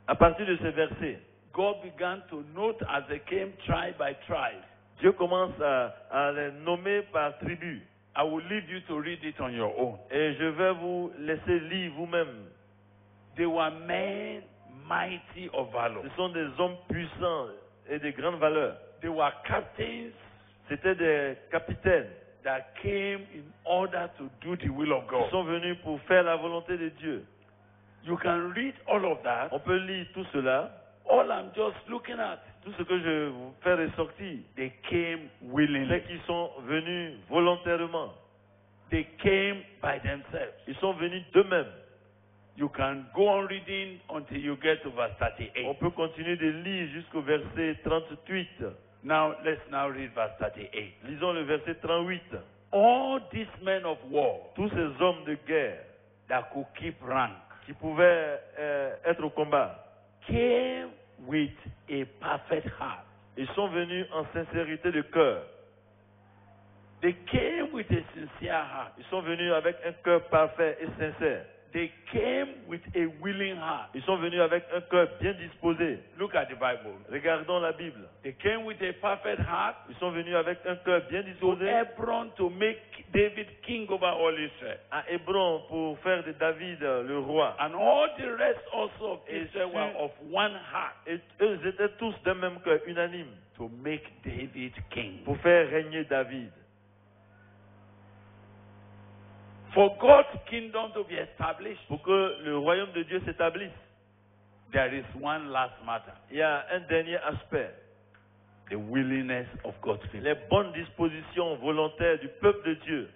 à partir de ces versets, God began to note as they came tribe by tribe. Dieu commence à, à les nommer par tribu. I will leave you to read it on your own. Et je vais vous laisser lire vous-même. They were men mighty of valor. Ce sont des hommes puissants et de grande valeur. They were captains C'étaient des capitaines that came in order to do the will of qui God. sont venus pour faire la volonté de Dieu. You can read all of that. On peut lire tout cela. All I'm just looking at, Tout ce que je vous fais ressortir, they came c'est willingly. qu'ils sont venus volontairement. They came by themselves. Ils sont venus d'eux-mêmes. You can go on reading until you get to verse On 38. peut continuer de lire jusqu'au verset 38. Now, let's now read verse 38. Lisons le verset 38. All these men of war Tous ces hommes de guerre that could keep rank qui pouvaient euh, être au combat, came with a perfect heart. ils sont venus en sincérité de cœur. They came with a sincere heart. Ils sont venus avec un cœur parfait et sincère. They came with a willing heart. Ils sont venus avec un cœur bien disposé. Look at the Bible. Regardons la Bible. They came with a perfect heart Ils sont venus avec un cœur bien to disposé Hebron to make David king over all Israel. à Hébron pour faire de David le roi. And all the rest also of Et Israel were of one heart Et eux étaient tous d'un même cœur, unanimes, to make David king. pour faire régner David. For God's kingdom to be established, Pour que le royaume de Dieu s'établisse, there is one last matter Il y a un dernier aspect. the willingness of God's people. Les bonnes dispositions volontaires du peuple de Dieu.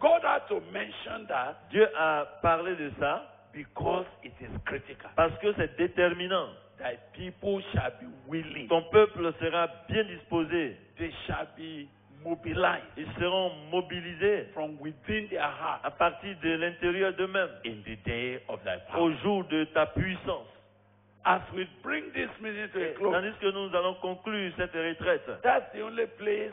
God had to mention that Dieu a parlé de ça because it is critical parce que c'est déterminant. that people shall be willing, Ton peuple sera bien disposé. they shall be mobilized Ils seront mobilisés from within their heart à partir de l'intérieur d'eux-mêmes in the day of thy power. au jour de ta puissance. As we bring this meeting to a Et close, Tandis que nous allons conclure cette retraite. that's the only place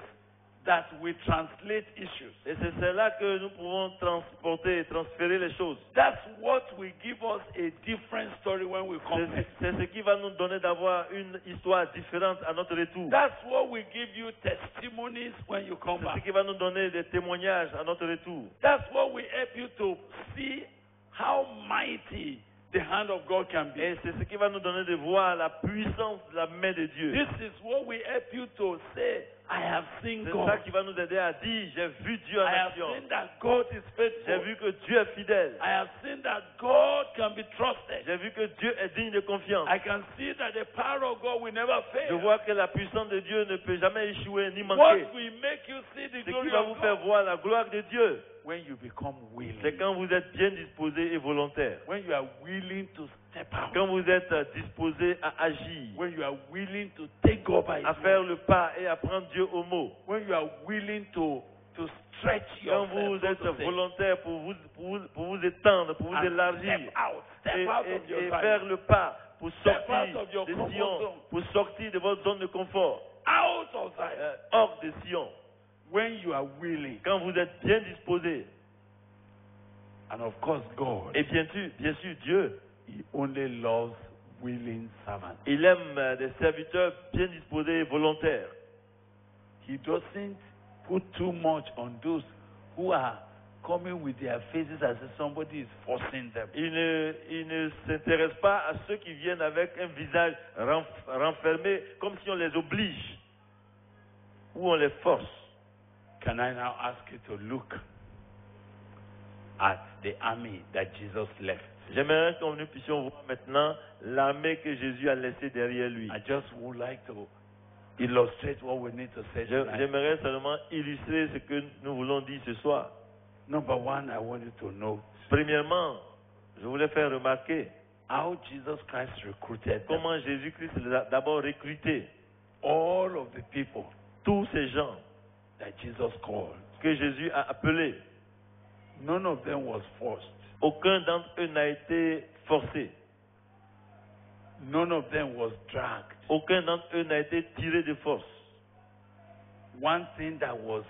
that we translate issues. Et c'est cela que nous pouvons transporter et transférer les choses. That's what will give us a different story when we come back. c'est ce qui va nous donner d'avoir une histoire différente à notre retour. That's what will give you testimonies when you come back. C'est ce qui va nous donner des témoignages à notre retour. That's what will help you to see how mighty the hand of God can be. Et c'est ce qui va nous donner de voir la puissance de la main de Dieu. This is what will help you to say, I have seen C'est God. ça qui va nous aider à dire, j'ai vu Dieu en I have action. seen that God is J'ai faithful. vu que Dieu est fidèle. I have seen that God can be trusted. J'ai vu que Dieu est digne de confiance. I can see that the power of God will never Je fail. vois que la puissance de Dieu ne peut jamais échouer ni What manquer. will make you see the Ce qui glory va vous of faire God? voir la gloire de Dieu, When you become willing. c'est quand vous êtes bien disposé et volontaire. When you are willing to step out. Quand vous êtes euh, disposé à agir, When you are willing to take God by à faire le pas et à prendre Dieu au mot. When you are willing to, to stretch Quand yourself. vous so êtes volontaire pour vous, pour vous, pour vous étendre, pour vous élargir step out. Step et, out et- of your et time. faire le pas pour sortir sillons, zone. pour sortir de votre zone de confort, Out of Zion. euh, hors des sillons. When you are willing. Quand vous êtes bien disposé, And of course, God, et bien sûr, bien sûr Dieu, He only loves willing servants. il aime euh, des serviteurs bien disposés et volontaires. He doesn't put too much on those who are coming with their faces as if somebody is forcing them. Il ne, il ne s'intéresse pas à ceux qui viennent avec un visage renf- renfermé, comme si on les oblige ou on les force. Can I now ask you to look at the army that Jesus left? J'aimerais que nous puissions voir maintenant l'armée que Jésus a laissée derrière lui. I just would like to illustrate what we need to say Je- tonight. J'aimerais seulement illustrer ce que nous voulons dire ce soir. Number one, I want you to know Premièrement, je voulais faire remarquer how Jesus Christ recruited them. comment Jésus-Christ les a d'abord recruté all of the people tous ces gens that Jesus called. que Jésus a appelés. None of them was forced. Aucun d'entre eux n'a été forcé. None of them was dragged. Aucun d'entre eux n'a été tiré de force. One thing that was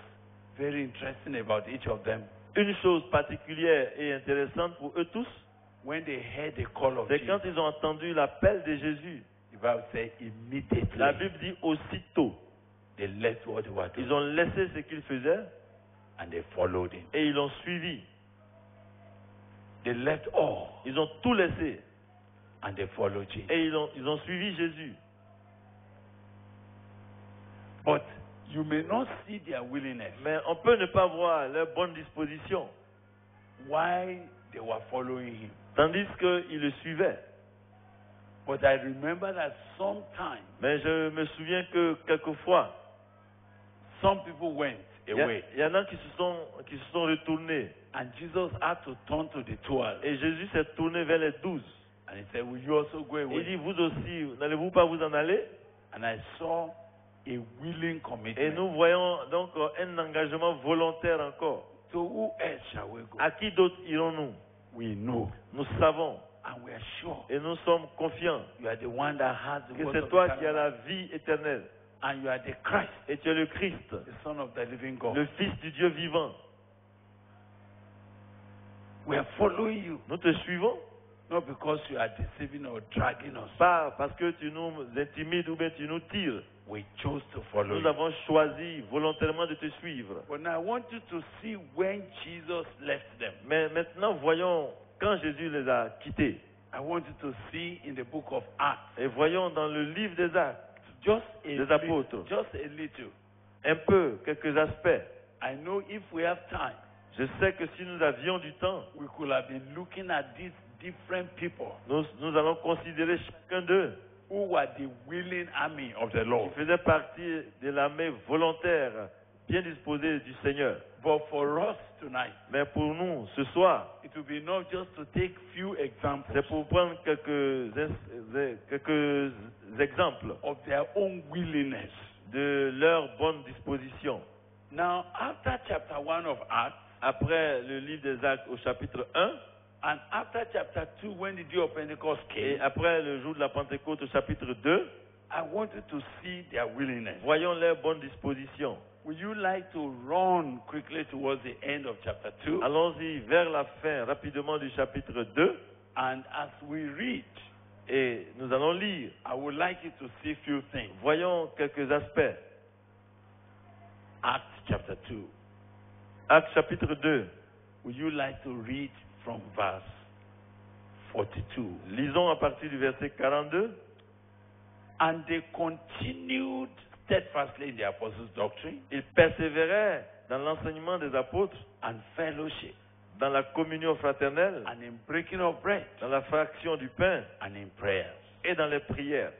very interesting about each of them, Une chose particulière et intéressante pour eux tous, when they heard the call of c'est quand ils ont entendu l'appel de Jésus. the Bible says immediately La Bible dit aussitôt, they left what they were doing ils ont laissé ce qu'ils faisaient and they followed him. et ils l'ont suivi. They left all Ils ont tout laissé and they followed Jesus. et ils ont, ils ont suivi Jésus. But you may not see their willingness Mais on peut ne pas voir leur bonne disposition, why they were following him. tandis qu'ils le suivaient. But I remember that sometimes Mais je me souviens que quelquefois, some people went il y, a- away il y en a qui se sont, qui se sont retournés. and Jesus had to turn to the twelve Et Jésus s'est tourné vers les douze. and he said, Will you also go Et il away? dit, vous aussi, n'allez-vous pas vous en aller? And I saw a willing Et commitment. nous voyons donc euh, un engagement volontaire encore. So who else shall we go? À qui d'autre irons-nous? We know Nous savons and we are sure et nous sommes confiants you are the one that has the que c'est toi qui as la vie éternelle. And you are the Christ, Et tu es le Christ, the Son of the living God. le Fils du Dieu vivant. We are following you, Nous te suivons, not because you are deceiving or dragging us. pas parce que tu nous intimides ou bien tu nous tires. We chose to follow Nous you. avons choisi volontairement de te suivre. But now I want you to see when Jesus left them. Mais maintenant, voyons quand Jésus les a quittés. I want you to see in the book of Acts, Et voyons dans le livre des Actes, just a Des little, apôtres. just a little. un peu, quelques aspects. I know if we have time, Je sais que si nous avions du temps, we could have been looking at this different people Nous, nous allons considérer chacun d'eux who were the willing army of the qui faisait partie de l'armée volontaire, bien disposée du Seigneur. But for us tonight, Mais pour nous, ce soir, it will be enough just to take few examples c'est pour prendre quelques, ins- quelques exemples of their own willingness. de leur bonne disposition. Now, after chapter 1 of Acts, Après le livre des Actes au chapitre 1, and after chapter 2, when the day of Pentecost et came, après le jour de la Pentecôte au chapitre 2, I want you to see their willingness. voyons leur bonne disposition. Would you like to run quickly towards the end of chapter 2? Allons-y vers la fin rapidement du chapitre 2 And as we read, et nous allons lire. I would like you to see few things. Voyons quelques aspects. Acts chapter 2. Actes chapitre 2. Would you like to read from verse 42? Lisons à partir du verset 42. And they continued steadfastly in the apostles' doctrine Ils persévéraient dans l'enseignement des apôtres, and fellowship, dans la communion fraternelle, and in breaking of bread, dans la fraction du pain and in prayers. et dans les prières.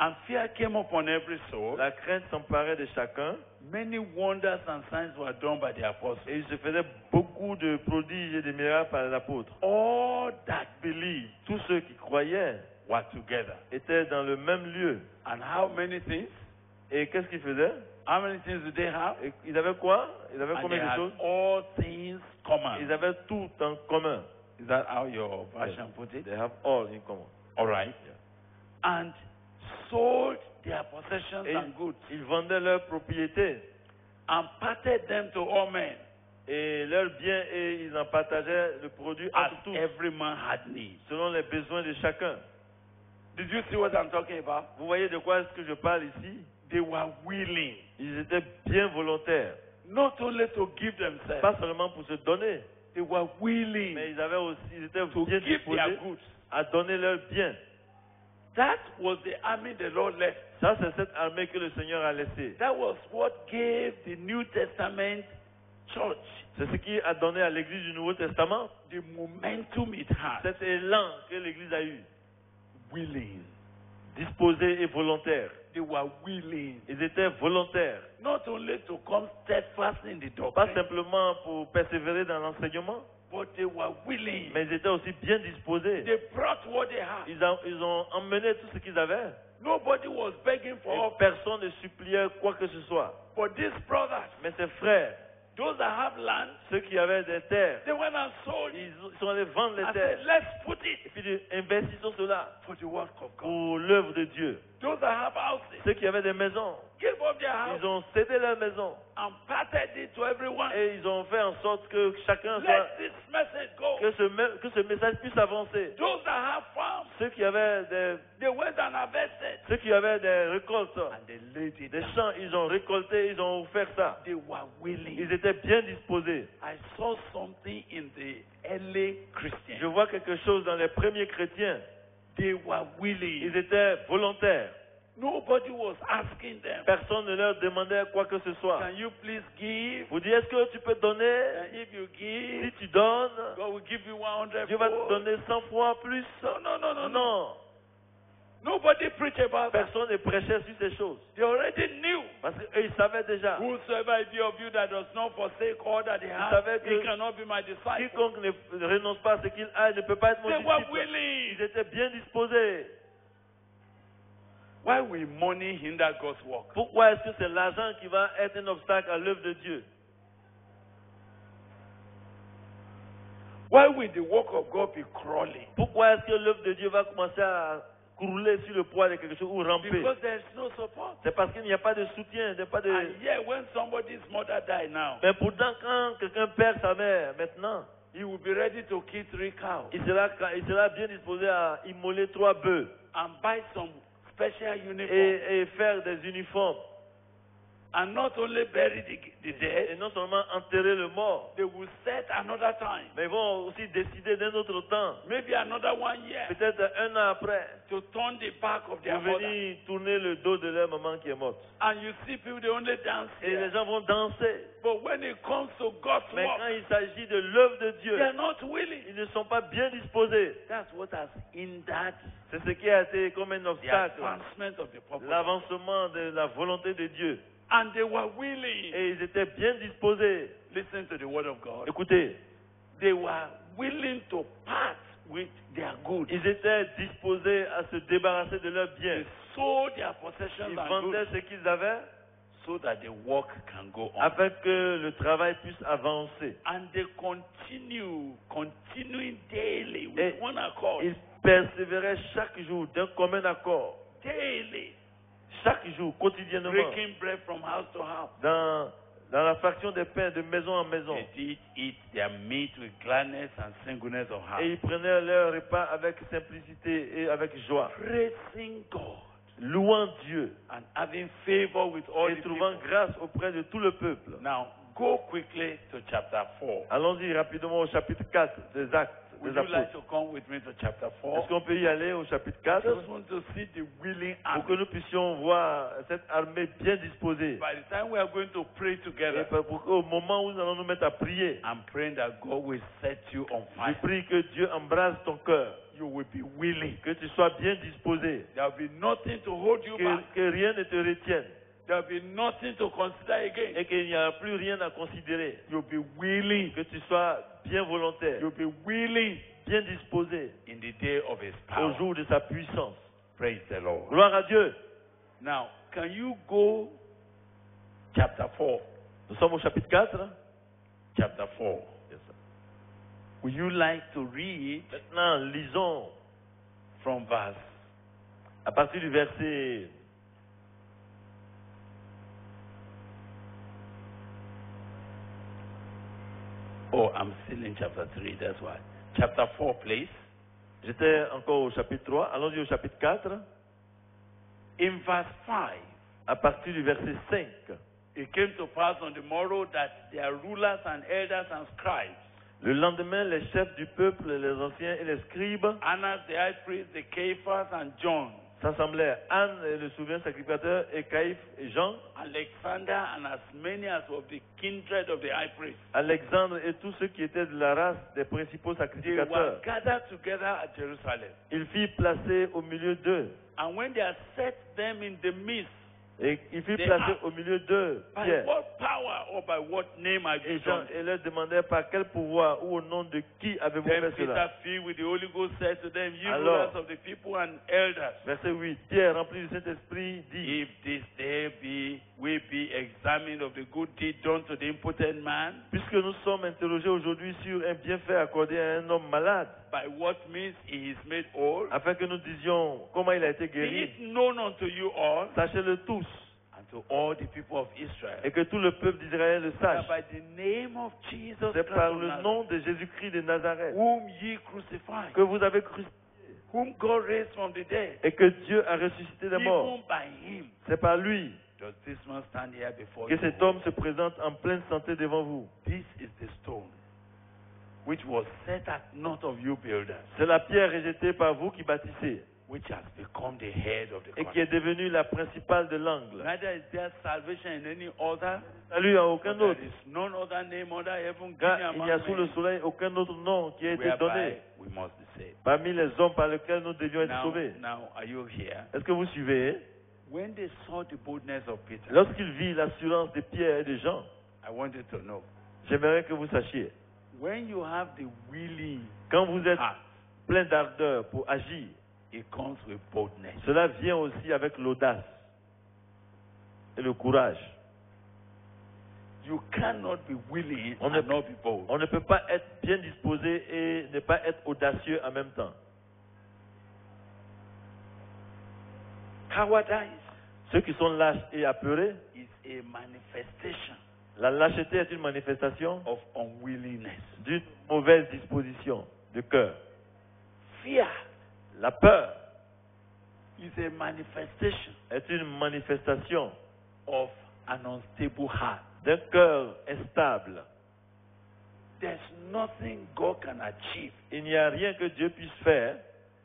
And fear came upon every soul. La crainte s'emparait de chacun Many wonders and signs were done by the apostles. et il se faisait beaucoup de prodiges et de miracles par les apôtres. All that believed Tous ceux qui croyaient were together. étaient dans le même lieu. And how many things? Et qu'est-ce qu'ils faisaient How many things do they have? Et Ils avaient quoi? Ils avaient And they combien de had choses? all things common. Ils avaient tout en commun. Is that how your version put it? They have all in common. All right. And sold their possessions Et and goods ils vendaient leurs propriétés and parted them to all men et leurs biens et ils en partageaient le produit as entre tous every man had need. selon les besoins de chacun. Did you see what I'm talking about? Vous voyez de quoi est-ce que je parle ici? They were willing Ils étaient bien volontaires, not only to give themselves, pas seulement pour se donner, they were mais willing ils avaient aussi, ils étaient to bien give their disposés goods. à donner leurs biens. That was the army the Lord left. Ça, c'est cette armée que le Seigneur a laissée. That was what gave the New Testament church C'est ce qui a donné à l'Église du Nouveau Testament the momentum it had. cet élan que l'Église a eu, Willing. disposé et volontaire. They were willing Ils étaient volontaires, not only to come steadfast in the pas doctrine, simplement pour persévérer dans l'enseignement, but they were willing. mais ils étaient aussi bien disposés. They brought what they had. Ils, ont- ils ont emmené tout ce qu'ils avaient. Nobody was begging Et for help. personne ne suppliait quoi que ce soit. But these brothers, Mais ces frères, those that have land, ceux qui avaient des terres, they went and sold ils sont allés vendre les terres. said, let's put it Et puis investissons cela for the work of God. pour l'œuvre de Dieu. Those that have houses, Ceux qui avaient des maisons, up their house ils ont cédé leur maison and parted it to everyone. et ils ont fait en sorte que chacun soit, Let this message go. que ce, que ce message puisse avancer. Those that have farms, Ceux qui avaient des, they went and harvested. ceux qui avaient des récoltes, And they laid it des champs, ils ont récolté, ils ont offert ça. They were willing. Ils étaient bien disposés. I saw something in the early Je Christians. vois quelque chose dans les premiers chrétiens. They were willing. Ils étaient volontaires. Nobody was asking them, Personne ne leur demandait quoi que ce soit. Can you please give? Vous dites, est-ce que tu peux donner? And if you Si give, tu donnes, God will give you 100 Dieu va te donner 100 fois plus. No, no, no, no, no. Non, Nobody preached about that. personne ne prêchait sur ces choses. They already knew. Parce qu'ils savaient déjà. Whosoever it be of you that does not forsake all that he has, he cannot be my disciple. Quiconque ne renonce pas à ce qu'il a ne peut pas être mon They were disciple. willing. Ils étaient bien disposés. Why will money hinder God's work? Pourquoi est-ce que c'est l'argent qui va être un obstacle à l'œuvre de Dieu Why will the work of God be crawling? Pourquoi est-ce que l'œuvre de Dieu va commencer à crouler sur le poids de quelque chose ou ramper. Because there's no support. C'est parce qu'il n'y a pas de soutien, il n'y a pas de... And yet, when somebody's mother die now, Mais pourtant, quand quelqu'un perd sa mère, maintenant, he will be ready to kill three cows. il sera, il sera bien disposé à immoler trois bœufs. And buy some special uniform. et, et faire des uniformes. And not only bury the, the Et dead, non seulement enterrer le mort, they will set another time, mais ils vont aussi décider d'un autre temps, maybe another one year, peut-être un an après, to turn the back of their pour mother. venir tourner le dos de leur maman qui est morte. And you see people, they only dance Et les here. gens vont danser. But when it comes to God's Mais work, quand il s'agit de l'œuvre de Dieu, they are not willing. ils ne sont pas bien disposés. That's what has hindered C'est ce qui a été comme un obstacle, l'avancement de la volonté de Dieu. And they were willing. Et ils étaient bien disposés. Listen to the word of God. Écoutez, They were willing to part with their goods. ils étaient disposés à se débarrasser de leurs biens. They sold their possessions Ils vendaient goods ce qu'ils avaient so that the work can go on. afin que le travail puisse avancer. And they continue, continuing daily with Et one accord. Ils persévéraient chaque jour d'un commun accord, Daily. Chaque jour, quotidiennement, Breaking bread from house to house. dans, dans la fraction des pains de maison en maison. They did eat their meat with gladness and singleness of heart. Et ils prenaient leur repas avec simplicité et avec joie, Praising God louant Dieu and having favor with all et the trouvant people. grâce auprès de tout le peuple. Now, go quickly to chapter 4. Allons-y rapidement au chapitre 4 des Actes Would you like Apôtres. to come with me to chapter Est-ce 4? qu'on peut y aller au chapitre I 4 just want to see the willing pour que nous puissions voir cette armée bien disposée By the time we are going to pray et together, pour qu'au moment où nous allons nous mettre à prier, I'm praying that God will set you on je fire. prie que Dieu embrasse ton cœur, You will be willing. que tu sois bien disposé, There will be nothing to hold you que, back. que rien ne te retienne There will be nothing to consider again. et qu'il n'y a plus rien à considérer, You'll be willing. que tu sois bien volontaire, You'll be willing bien disposé in the day of His au power. jour de sa puissance. Praise the Lord. Gloire à Dieu. Now, can you go chapter 4? Nous sommes au chapitre 4. hein? Chapter 4. Would you like to read Maintenant, lisons from verse à partir du verset Oh, I'm still in chapter 3, that's why. Chapter 4, please. J'étais encore au chapitre 3. Allons-y au chapitre 4. In verse 5, À partir du verset 5. it came to pass on the morrow that their rulers and elders and scribes, Le lendemain, les chefs du peuple, les anciens et les scribes Annas the high priest, the Caiaphas and John, s'assemblèrent. Anne, le souverain sacrificateur, et Caïphe et Jean, Alexander and as many as of the kindred of the high priest, Alexandre et tous ceux qui étaient de la race des principaux they were sacrificateurs. gathered together at Jerusalem. Il fit placer au milieu d'eux. And when they had set them in the midst, Et il placer asked, au milieu d'eux by Pierre what power or by what name have et Jean et leur demandèrent par quel pouvoir ou au nom de qui avez-vous fait Peter, cela. filled with the Holy Ghost, said to them, You Alors- rulers of the people and elders, Verset 8. Pierre, rempli du Saint-Esprit, dit if this day be we be examined of the good deed done to the impotent man, Puisque nous sommes interrogés aujourd'hui sur un bienfait accordé à un homme malade, by what means he is made whole, afin que nous disions comment il a été be guéri, it known unto you all sachez-le tous, and to all the people of Israel, et que tout le peuple d'Israël le sache. by the name of Jesus C'est par le nom de Jésus-Christ de Nazareth whom ye crucified, que vous avez cru whom God raised from the dead, et que Dieu a ressuscité des morts. C'est par lui does this man stand here before que cet homme se présente en pleine santé devant vous. This is the stone which was set at naught of you builders, C'est la pierre rejetée par vous qui bâtissez which has become the head of the et qui est devenue la principale de l'angle. Neither is there salvation in any other. Salut à aucun there autre. is none other name under heaven given Car il n'y a sous le soleil aucun autre nom qui a été donné we must be saved. parmi les hommes par lesquels nous devions être Now, sauvés. now, are you here? Est-ce que vous suivez? When they saw the boldness of Peter, Lorsqu'il vit l'assurance de Pierre et de Jean, I want you to know j'aimerais que vous sachiez, when you have the willing quand vous êtes heart, plein d'ardeur pour agir, it comes with boldness. cela vient aussi avec l'audace et le courage. You cannot be willing On and ne- not be bold. On ne peut pas être bien disposé et ne pas être audacieux en même temps. Cowardice Ceux qui sont lâches et apeurés, is a manifestation la lâcheté est une manifestation of unwillingness. d'une mauvaise disposition de cœur. Fear La peur is a manifestation est une manifestation of an unstable heart. d'un cœur instable. There's nothing God can achieve Il n'y a rien que Dieu puisse faire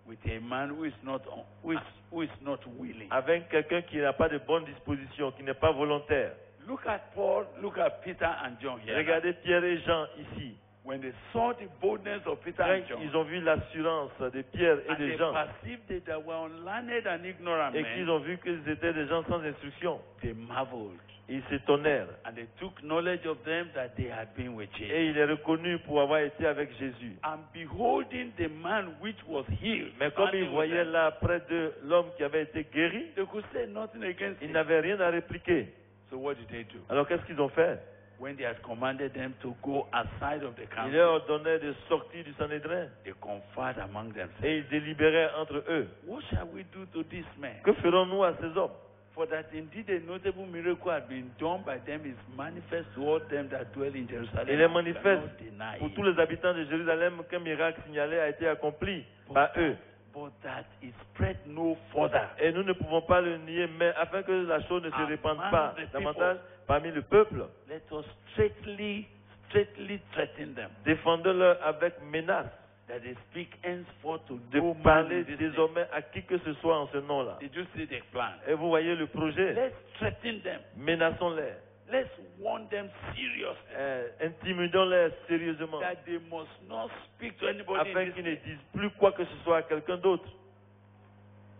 with a man who is not on, who is, who is not willing. avec quelqu'un qui n'a pas de bonne disposition, qui n'est pas volontaire. Look at Paul, look at Peter and John here. Regardez Pierre et Jean ici. When they saw the boldness of Peter Quand and John, ils ont vu l'assurance de Pierre et de they Jean, perceived that they were unlearned and ignorant et qu'ils ont vu qu'ils étaient des gens sans instruction, they marveled. ils s'étonnèrent. And they took knowledge of them that they had been with Jesus. Et il est reconnu pour avoir été avec Jésus. And beholding the man which was healed, Mais comme ils voyaient là près de l'homme qui avait été guéri, they could say nothing against ils n'avaient rien à répliquer. So what did they do? Alors qu'est-ce qu'ils ont fait? When they had commanded them to go outside of the Ils council, leur ordonnaient de sortir du Sanhédrin they conferred among themselves. et ils délibéraient entre eux. What shall we do to this man? Que ferons-nous à ces hommes? For that indeed a notable miracle had been done by them is manifest to all them that dwell in Jerusalem. Il est manifeste cannot deny pour it. tous les habitants de Jérusalem qu'un miracle signalé a été accompli par eux. But that it spread no further. Et nous ne pouvons pas le nier, mais afin que la chose ne se répande pas davantage parmi le peuple, Let us straightly, straightly threaten them défendons-le avec menace that they speak henceforth to de no man parler désormais à qui que ce soit en ce nom-là. Did you see the plan? Et vous voyez le projet, Let's threaten them. menaçons-les, Let's warn them seriously euh, intimidons-les sérieusement, that they must not speak to anybody. afin In qu'ils ne disent plus quoi que ce soit à quelqu'un d'autre.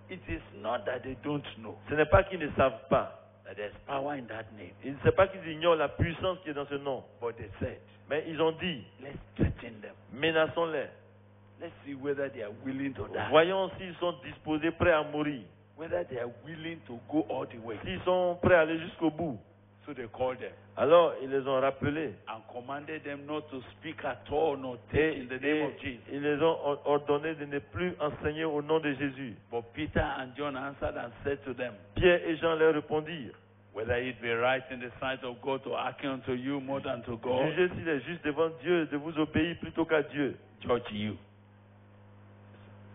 It is not that they don't know Ce n'est pas qu'ils ne savent pas, that there's power in that name, il ne sait pas qu'ils ignorent la puissance qui est dans ce nom, but they said, mais ils ont dit, let's threaten them. menaçons-les. Let's see whether they are willing to die, Voyons s'ils sont disposés, prêts à mourir, whether they are willing to go all the way. s'ils sont prêts à aller jusqu'au bout. So they called them Alors ils les ont rappelés and commanded them not to speak at all, nor teach in the name of Jesus. ils les ont or- ordonné de ne plus enseigner au nom de Jésus. But Peter and John answered and said to them, Pierre et Jean leur répondirent, Whether it be right in the sight of God to hearken unto you more than to God, jugez s'il est juste devant Dieu de vous obéir plutôt qu'à Dieu. judge you.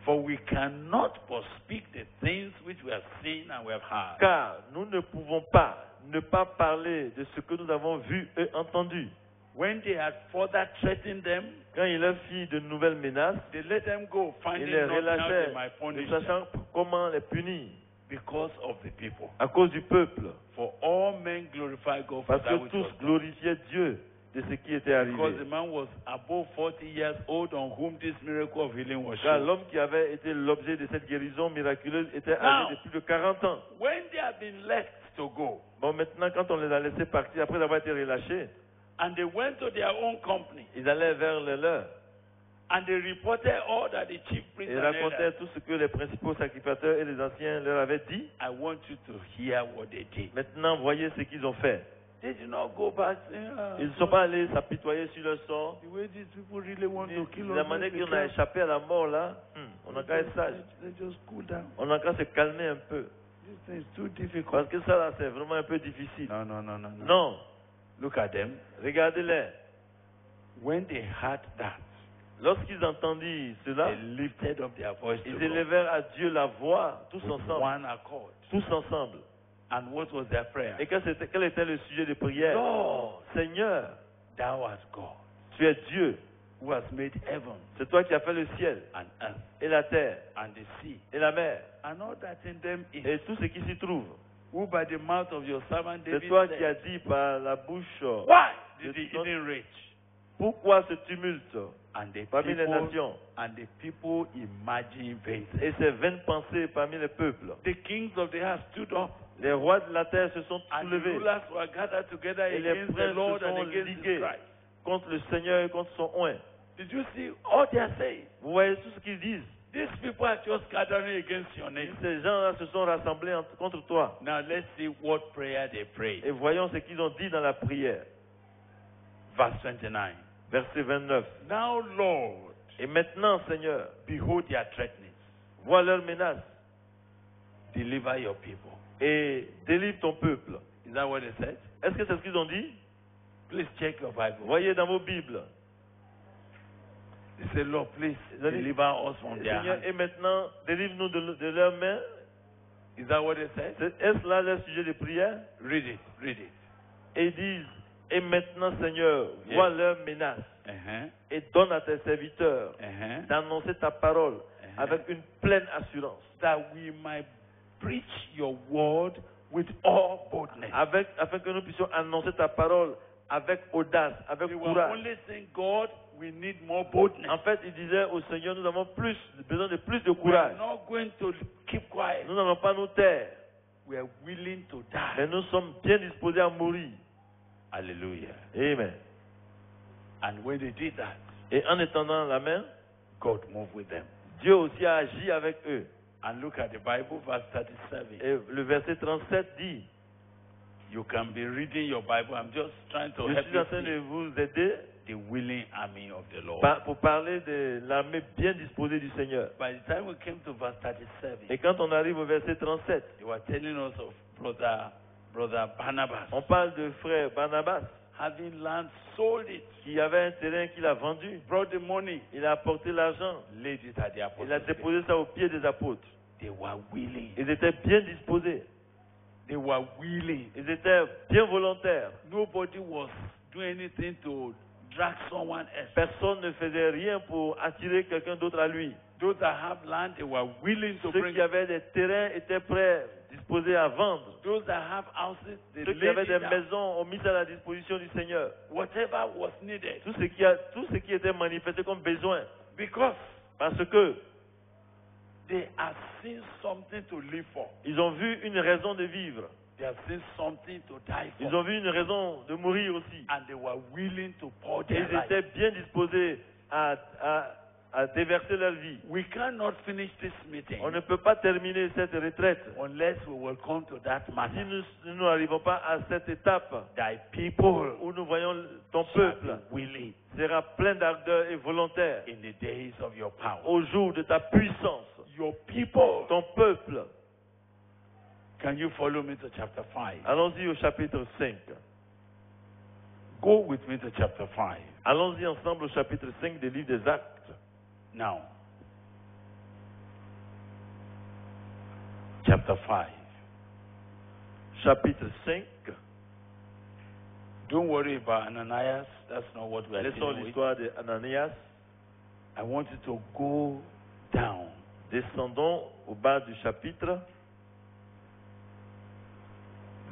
For we cannot but speak the things which we have seen and we have heard. Car nous ne pouvons pas ne pas parler de ce que nous avons vu et entendu. When they had further threatened them, Quand il leur fit de nouvelles menaces, they let them go, il finding les might ne sachant comment les punir because of the people. à cause du peuple. For all men glorify God for Parce that que tous glorifiaient Dieu de ce qui était Because the arrivé. man was above 40 years old on whom this miracle of healing was Car l'homme qui avait été l'objet de cette guérison miraculeuse était âgé de plus de 40 ans. When they have been left to go, Bon, maintenant, quand on les a laissés partir, après avoir été relâchés, and they went to their own company, ils allaient vers les leurs. and they reported all that the chief priest Et racontaient tout ce que les principaux sacrificateurs et les anciens leur avaient dit. I want you to hear what they did. Maintenant, voyez ce qu'ils ont fait. They did not go back saying, "Ah, Ils ne sont pas allés s'apitoyer sur leur sort. the way these people really want to kill De us, la manière they qu'on a échappé à la mort là, hmm, on a qu'à être sage. Just cool down. On a qu'à se calmer un peu. This thing is too difficult. Parce que ça là, c'est vraiment un peu difficile. No, no, no, no, no. Non, Look at them. regardez-les. When they heard that, Lorsqu'ils entendirent cela, they lifted up their voice ils élevèrent à Dieu la voix, tous ensemble. one accord. Tous ensemble. And what was their prayer? Et quel était, quel était le sujet de prière? Lord, Seigneur, thou art God, tu es Dieu. who has made heaven C'est toi qui as fait le ciel and earth et la terre and the sea et la mer and all that in them is. et tout ce qui s'y trouve. Who by the mouth of your servant C'est David toi said, qui as dit par la bouche, Why did the heathen rage? pourquoi ce tumulte? And the parmi les people nations and the people imagine vain et ces vaines pensées parmi les peuples The kings of the earth stood up, Les rois de la terre se sont soulevés et les princes Lord se sont ligués contre le Seigneur et contre son oint. Did you see all they are saying? Vous voyez tout ce qu'ils disent. These people are just gathering against your name. Ces gens-là se sont rassemblés contre toi. Now let's see what prayer they prayed. Et voyons ce qu'ils ont dit dans la prière. Verse 29. Verset 29. Now, Lord, Et maintenant, Seigneur, behold their threatenings. vois leurs menaces Deliver your people. Et délivre ton peuple. Is that what they said? Est-ce que c'est ce qu'ils ont dit? Please check your Bible. Voyez dans vos Bibles. They say, Lord, please deliver us from their Seigneur, et maintenant, délivre-nous de, de leurs mains. Is that what they said? C'est- Est-ce là le sujet de prière? Read it. Read it. Et ils disent, et maintenant Seigneur, vois leurs menaces Uh-huh. et donne à tes serviteurs Uh-huh. d'annoncer ta parole Uh-huh. avec une pleine assurance, That we might preach your word with all boldness. avec, afin que nous puissions annoncer ta parole avec audace, avec We courage. only saying, God, we need more boldness. En fait, il disait au Seigneur, nous avons plus, besoin de plus de We are courage. not going to keep quiet. Nous n'allons pas nous taire, We are willing to mais die. nous sommes bien disposés à mourir. Hallelujah. Amen. And when they did that, Et en étendant la main, God moved with them. Dieu aussi a agi avec eux. And look at the Bible, verse 37. Et le verset 37 dit, You can be reading your Bible. I'm just trying to je help suis you en train de see vous aider the willing army of the Lord. par- pour parler de l'armée bien disposée du Seigneur. By the time we came to verse 37, Et quand on arrive au verset 37, they were telling us of brother, brother Barnabas on parle de frère Barnabas having land, sold it, qui avait un terrain qu'il a vendu. brought the money, Il a apporté l'argent. laid it at the Il a apostles' déposé ça aux pieds des apôtres. They were willing. Ils étaient bien disposés. They were willing. Ils étaient bien volontaires. Nobody was doing anything to drag someone else. Personne ne faisait rien pour attirer quelqu'un d'autre à lui. Those that have land, they were willing to Ceux bring qui avaient des terrains étaient prêts, disposés à vendre. Those that have houses, they Ceux qui avaient des maisons ont mis à la disposition du Seigneur. Whatever was needed. Tout ce qui, a, tout ce qui était manifesté comme besoin. Because Parce que they have seen something to live for. ils ont vu une raison de vivre. They have seen something to die Ils for. ont vu une raison de mourir aussi. And they were willing to pour Et ils étaient bien disposés à, à, à déverser leur vie. We cannot finish this meeting On ne peut pas terminer cette retraite unless we will come to that si matter. nous nous n'arrivons pas à cette étape Thy people où nous voyons ton shall peuple be willing sera plein d'ardeur et volontaire in the days of your power. au jour de ta puissance. Your people. Ton peuple. Can you follow me to chapter 5? Allons-y au chapitre 5. Go with me to chapter 5. Allons-y ensemble au chapitre 5 des livres des Actes. Now, chapter 5. Chapitre 5. Don't worry about Ananias. That's not what we are Laissons l'histoire de Ananias. I want you to go down. Descendons au bas du chapitre.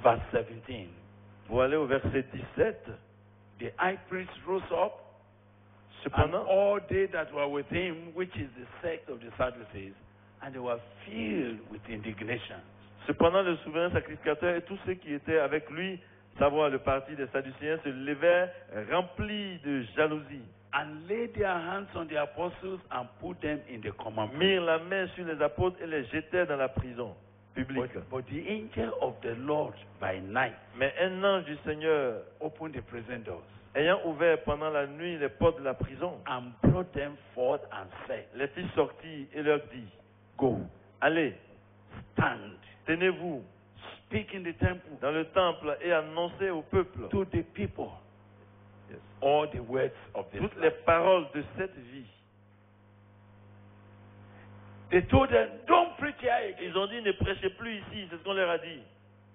Verse 17. Pour aller au verset 17. The high priest rose up, and Cependant, all they that were with him, which is the sect of the Sadducees, and they were filled with indignation. cependant le souverain sacrificateur et tous ceux qui étaient avec lui, savoir le parti des Sadducéens, se levèrent remplis de jalousie, And laid their hands on the apostles and put them in the common mirent la main sur les apôtres et les jetèrent dans la prison publique. But, but the angel of the Lord by night Mais un ange du Seigneur, opened the prison doors ayant ouvert pendant la nuit les portes de la prison, and brought them forth and said, les fit sortir et leur dit, Go, allez, stand, tenez-vous. Speak in the temple. Dans le temple et annoncez au peuple. To the people. Yes. all the words of this toutes les paroles de cette vie. They told them, Don't preach here again. Ils ont dit, ne prêchez plus ici, c'est ce qu'on leur a dit.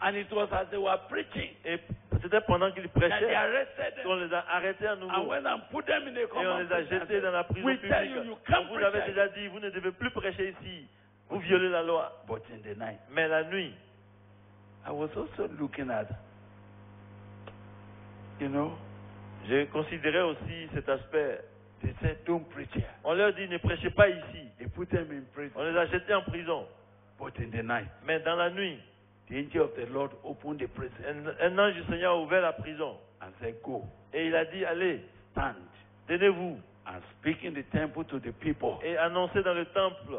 And it was as they were preaching. Et c'était pendant qu'ils prêchaient qu'on les a arrêtés à nouveau. went and put them in a Et on les a jetés dans la prison publique. On vous avait déjà dit, vous ne devez plus prêcher ici. Vous violez la loi. But in the night, Mais la nuit, I was also looking at, you know, j'ai considéré aussi cet aspect. they said, Don't preach here. On leur dit, ne prêchez pas ici. They put them in prison. On les a jetés en prison. But in the night, Mais dans la nuit, the angel of the Lord opened the prison un, un ange du Seigneur a ouvert la prison. and said, Go, Et il a dit, allez, stand, tenez-vous and speak in the temple to the people et annoncez dans le temple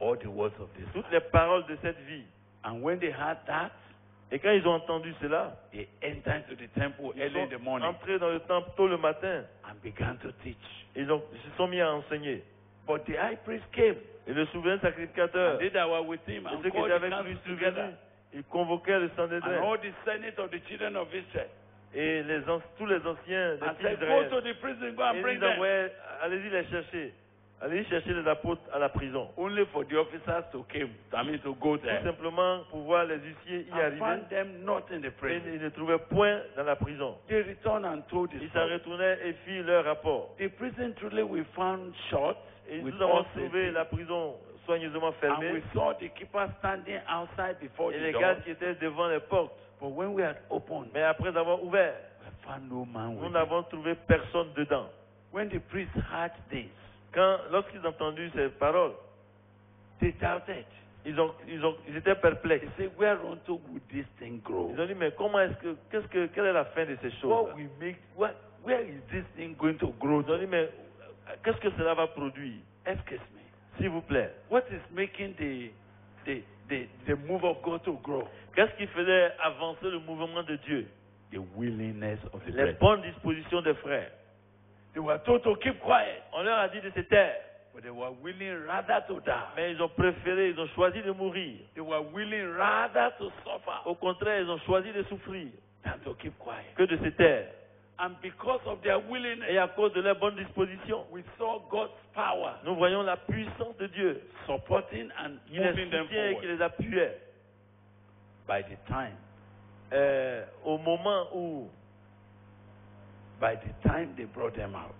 all the words of this. toutes les paroles de cette vie. And when they heard that, Et quand ils ont entendu cela, they entered into the temple ils early in the sont morning entrés dans le temple tôt le matin. and began to teach. Ils, ont, ils se sont mis à enseigner. But the high priest came, Et le souverain sacrificateur and they that were with him, et and ceux qui étaient avec lui Ils convoquaient le and Sanhédrin all the senate of the children of Israel, et les, tous les anciens des and fils d'Israël. to the prison, go Et and ils bring disent, them. ouais, allez-y les chercher. Allez chercher les apôtres à la prison. only for the officers to come, I mean to go Tout there. simplement pour voir les huissiers y arriver. found them not in the Et prison. ils ne trouvaient point dans la prison. They returned and told the Ils s'en retournaient et firent leur rapport. The prison truly we found shut Et nous avons trouvé la prison soigneusement and we saw the keeper standing outside before Et the les gardes qui étaient devant les portes. But when we had opened, Mais après avoir ouvert, we found no man nous n'avons trouvé personne dedans. When the priest heard this, Quand, lorsqu'ils ont entendu ces paroles, they doubted. ils, ont, ils, ont, ils étaient They perplexes. said, Where unto would this thing grow? Ils ont dit, mais comment est-ce que, qu'est-ce que, quelle est la fin de ces choses What we make, what, where is this thing going to grow? Ils ont dit, mais qu'est-ce que cela va produire? Excuse me. S'il vous plaît. What is making the, the, the, the move of God to grow? Qu'est-ce qui faisait avancer le mouvement de Dieu? The willingness of the Les brethren. bonnes dispositions des frères. They were told to keep quiet, On leur a dit de se taire, but they were willing rather to die. mais ils ont préféré, ils ont choisi de mourir. They were willing rather to suffer Au contraire, ils ont choisi de souffrir than to keep quiet. que de se taire. And because of their Et willingness, à cause de leurs bonnes dispositions, we saw God's power nous voyons la puissance de Dieu supporting and qui les them soutient et qui les appuyait. By the time, Euh, au moment où, by the time they brought them out,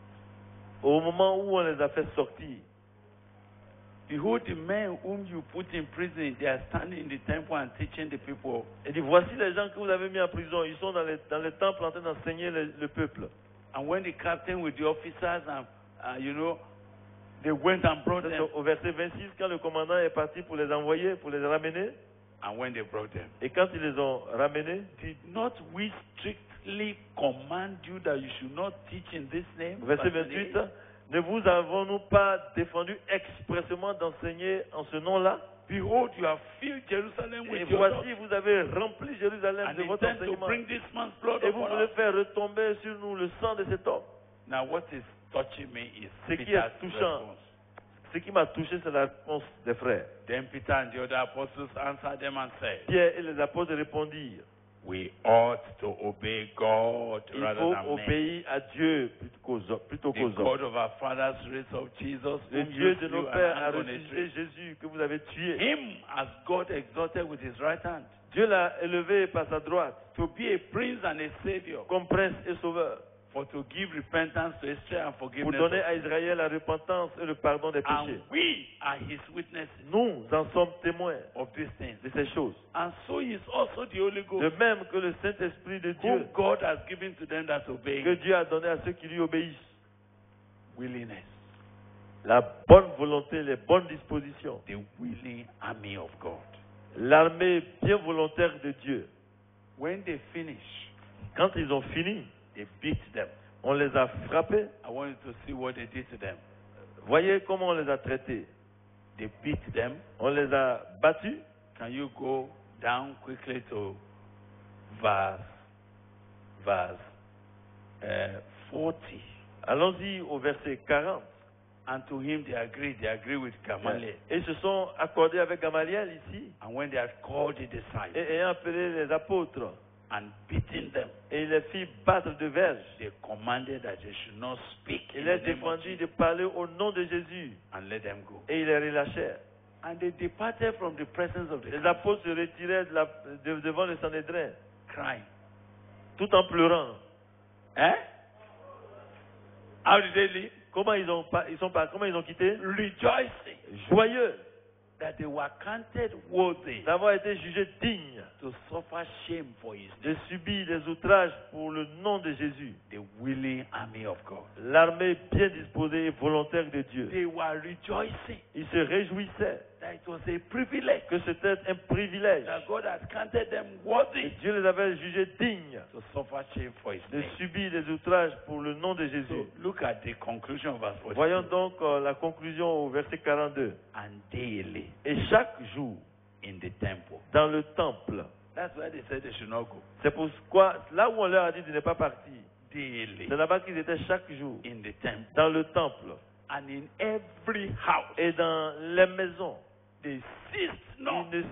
au moment où on les a fait sortir, behold, the men whom you put in prison, they are standing in the temple and teaching the people. il dit voici les gens que vous avez mis en prison, ils sont dans, les, dans le temple en train d'enseigner le, le peuple. And when the captain with the officers and uh, you know, they went and brought them. Au verset 26, quand le commandant est parti pour les envoyer, pour les ramener, And when they brought them, et quand ils les ont ramenés, did not we strictly command you that you should not teach in this name? verset 28, 28. Ne vous avons-nous pas défendu expressément d'enseigner en ce nom-là? Behold, you have filled Jerusalem Et with voici, vous avez rempli Jérusalem de votre enseignement. Et vous voulez faire retomber sur nous le sang de cet homme. Now, what is touching me is Ce qui est touchant. response. Ce qui m'a touché, c'est la réponse des frères. Then Peter and the other apostles answered them and said, Pierre et les apôtres répondirent We ought to obey God Il rather faut than men. obéir à Dieu plutôt qu'aux hommes- plutôt The God hommes. of our fathers raised up Jesus, Le whom Dieu you de slew nos and pères a on a ressuscité. Jésus que vous avez tué. Him as God exalted with his right hand Dieu l'a élevé par sa droite to be a prince and a savior, comme prince et sauveur for to give repentance to Israel and pour donner à Israël la repentance et le pardon des péchés. And we are his witnesses Nous en sommes témoins of these things. de ces choses. And so is also the Holy De même que le Saint-Esprit de Dieu whom God has given to them that obey que. Dieu a donné à ceux qui lui obéissent. willingness, La bonne volonté, les bonnes dispositions. the willing army of God. L'armée bien volontaire de Dieu. When they finish, Quand ils ont fini, they beat them. on les a frappés. I want you to see what they did to them. Voyez comment on les a traités. They beat them. On les a battus. Can you go down quickly to verse verse uh, 40? Allons-y au verset 40. And to him they agreed. They agreed with Gamaliel. Et ils se sont accordés avec Gamaliel ici. And when they had called the disciples Et ayant appelé les apôtres, and beaten them, et il les fit battre de verge. they commanded that they should not speak Il les défendit de parler au nom de Jésus. and let them go. Et ils les relâchèrent. And they departed from the presence of the Les apôtres se retirèrent de la- de- devant le Sanhédrin, crying. tout en pleurant. Eh? How did they leave? Comment ils ont, ils sont comment ils ont quitté? Rejoicing Joyeux that they were counted worthy d'avoir été jugés dignes to suffer shame for his de subir des outrages pour le nom de Jésus. the willing army of God. L'armée bien disposée et volontaire de Dieu. They were rejoicing Ils se réjouissaient that it was a privilege que c'était un privilège. that God had counted them Et worthy Dieu les avait jugés dignes to suffer shame for his de subir des outrages pour le nom de So Jésus. look at the conclusion of verse 42. Voyons donc euh, la conclusion au verset 42. And daily Et chaque jour, in the temple. dans le temple, That's why they said they should not go. c'est pourquoi, là où on leur a dit de ne pas partir, Daily c'est là-bas qu'ils étaient chaque jour, in the temple. dans le temple And in every house et dans les maisons. Not ne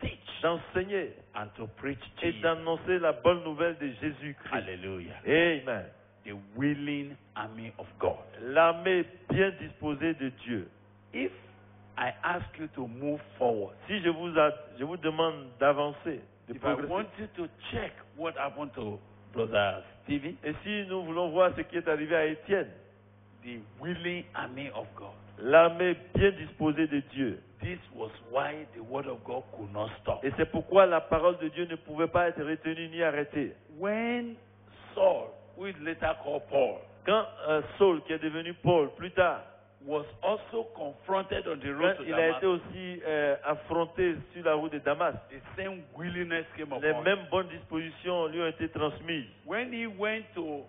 teach d'enseigner and to preach et d'annoncer la bonne nouvelle de Jésus-Christ. Hallelujah. Amen. The willing army of God. L'armée bien disposé de Dieu. If I ask you to move forward, Si je vous, a- je vous demande d'avancer, de if I want you to check what happened to Brother Stephen, et si nous voulons voir ce qui est arrivé à Étienne, the willing army of God, l'armée bien disposée de Dieu, this was why the word of God could not stop. et c'est pourquoi la parole de Dieu ne pouvait pas être retenue ni arrêtée. When Saul, who is later called Paul, Quand euh, Saul, qui est devenu Paul plus tard, was also confronted on the road to il a été Damascus, aussi euh, affronté sur la route de Damas, the same willingness came les upon him. mêmes bonnes dispositions lui ont été transmises. When he went to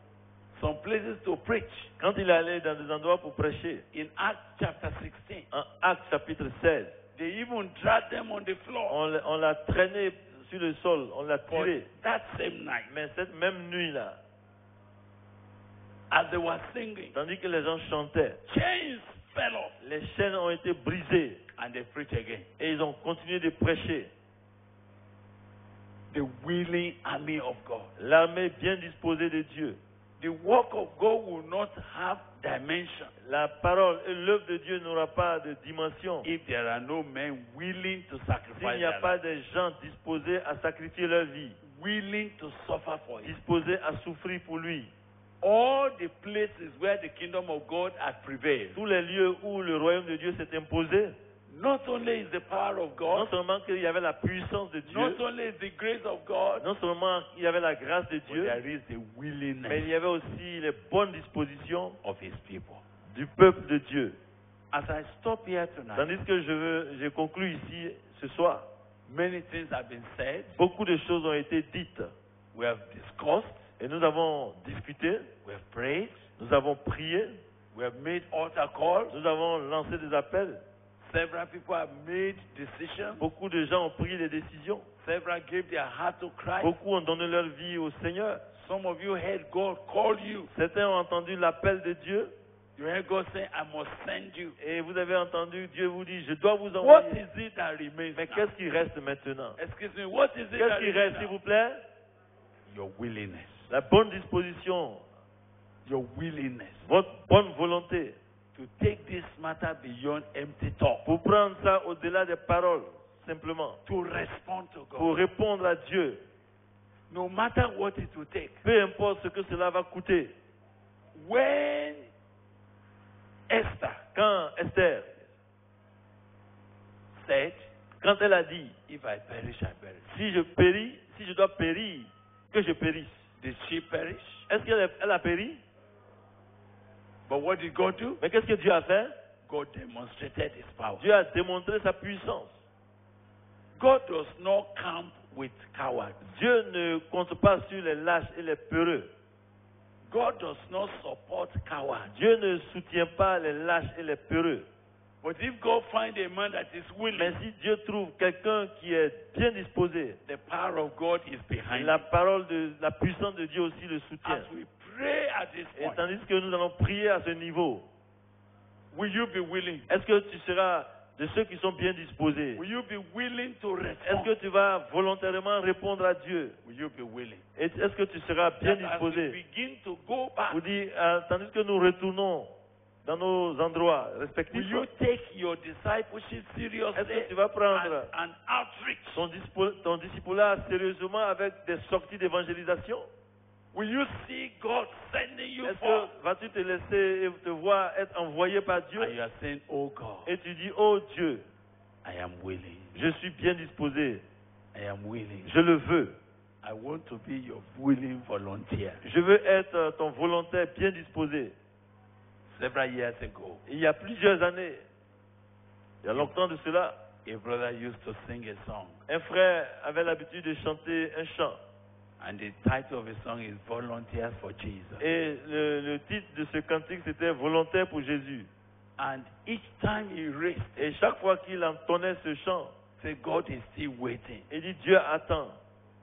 some places to preach, Quand il allait dans des endroits pour prêcher, in Acts chapter 16, en Actes chapitre 16, they even dragged them on the floor. on, l'a- on l'a traîné sur le sol, on l'a tiré. that same night, Mais cette même nuit-là, as they were singing, tandis que les gens chantaient, chains fell off les chaînes ont été brisées and they preached again. et ils ont continué de prêcher. The willing army of God. L'armée bien disposée de Dieu. The work of God will not have dimension. La parole et l'œuvre de Dieu n'aura pas de dimension. If there are no men willing to s'il sacrifice n'y a pas de gens disposés à sacrifier leur vie, willing to suffer for disposés à souffrir pour lui. All the places where the kingdom of God had prevailed, Tous les lieux où le royaume de Dieu s'est imposé, not only is the power of non God, seulement qu'il y avait la puissance de not Dieu, only is the grace of God, non seulement il y avait la grâce de but Dieu, there is the mais il willingness y avait aussi les bonnes dispositions of His people. du peuple de Dieu. As I stop here tonight, Tandis que je veux, je conclue ici ce soir, many things have been said. beaucoup de choses ont été dites We have discussed. et nous avons discuté, We have prayed. nous avons prié, We have made altar calls. nous avons lancé des appels. Several people have made decisions. Beaucoup de gens ont pris des décisions. Several gave their heart to Christ. Beaucoup ont donné leur vie au Seigneur. Some of you heard God call you. Certains ont entendu l'appel de Dieu You heard God say, I must send you. et vous avez entendu Dieu vous dit, je dois vous What envoyer. is it that remains? Mais qu'est-ce qui reste maintenant? Excuse me, what is it Qu'est-ce qui reste, s'il vous plaît? Your willingness. La bonne disposition, Your willingness votre bonne volonté to take this matter beyond empty talk. pour prendre ça au-delà des paroles, simplement, To respond to God. pour répondre à Dieu. No matter what it will take. Peu importe ce que cela va coûter. When Esther Quand Esther, said, quand elle a dit, If I perish, I perish. si je péris, si je dois périr, que je périsse. Did she perish? Est-ce qu'elle a- elle a péri? But what did God do? Mais qu'est-ce que Dieu a fait? God demonstrated his power. Dieu a démontré sa puissance. God does not camp with cowards. Dieu ne compte pas sur les lâches et les peureux. God does not support cowards. Dieu ne soutient pas les lâches et les peureux. But if God finds a man that is Mais willing, si Dieu trouve quelqu'un qui est bien disposé, the power of God is behind la parole de la puissance de Dieu aussi le soutient. As we Et tandis que nous allons prier à ce niveau, will you be willing? est-ce que tu seras de ceux qui sont bien disposés? Will you be willing to Est-ce que tu vas volontairement répondre à Dieu? Will you be willing? Et Est-ce que tu seras bien disposé? Vous dites, euh, tandis que nous retournons dans nos endroits will respectifs, you take your discipleship est-ce seriously que tu vas prendre ton, dispo, ton discipulat sérieusement avec des sorties d'évangélisation? Will you see God sending you Est-ce que vas-tu te laisser te voir être envoyé par Dieu? And you are saying, Oh God, et tu dis, oh Dieu, I am willing. je suis bien disposé, I am willing. je le veux. I want to be your willing volunteer. Je veux être ton volontaire bien disposé. Several years ago, Il y a plusieurs années, il y a longtemps de cela, a brother used to sing a song, un frère avait l'habitude de chanter un chant. And the title of the song is Volunteers for Jesus. Et le, le titre de ce cantique, c'était Volontaire pour Jésus. And each time he raised, Et chaque fois qu'il entonnait ce chant, say, God is still waiting. il dit Dieu attend.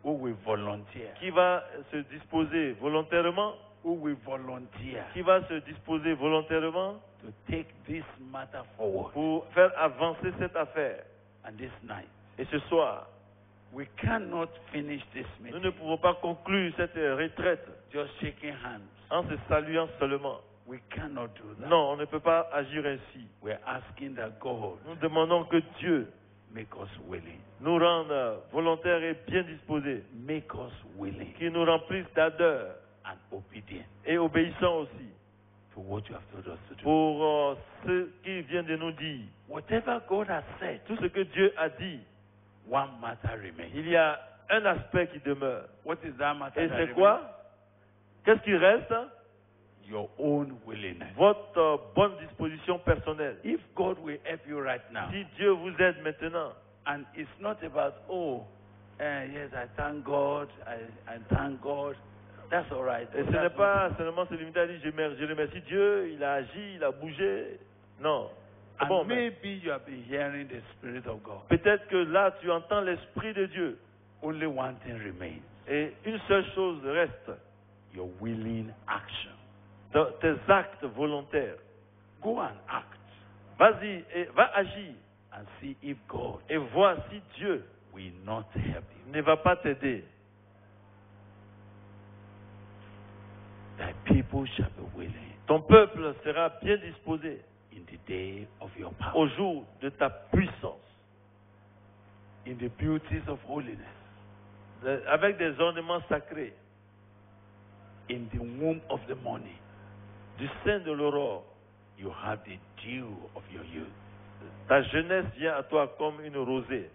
Who will volunteer? Qui va se disposer volontairement? Who will volunteer? Qui va se disposer volontairement? To take this matter forward? pour faire avancer cette affaire And this night, Et ce soir, we cannot finish this nous ne pouvons pas conclure cette retraite just shaking hands. en se saluant seulement. We cannot do that. Non, on ne peut pas agir ainsi. We're asking that God Nous demandons que Dieu make us willing. nous rende euh, volontaires et bien disposés, Make us willing qu'il nous remplisse d'ardeur and obedient et obéissants aussi to what you have told us to do. pour euh, ce qu'il vient de nous dire. Whatever God has said, Tout ce que Dieu a dit, one matter remains. il y a un aspect qui demeure. What is that matter? Et c'est quoi? Qu'est-ce qui reste? Your own willingness. Votre bonne disposition personnelle. If God will help you right now, Si Dieu vous aide maintenant, and it's not about, oh, uh, yes, I thank God, I, I thank God. That's all right. et ce n'est pas seulement se limiter à dire je remercie Dieu, il a agi, il a bougé. Non. And bon, mais maybe you have been hearing the Spirit of God. peut-être que là tu entends l'Esprit de Dieu Only one thing remains et une seule chose reste your willing action. dans tes actes volontaires. Go and act Vas-y et va agir and see if God et vois si Dieu will not help you. ne va pas t'aider. Thy people shall be willing Ton peuple sera bien disposé in the day of your power, au jour de ta puissance, in the beauties of holiness, de- avec des ornements sacrés, in the womb of the morning. du sein de l'aurore. You have the dew of your youth. Ta jeunesse vient à toi comme une rosée.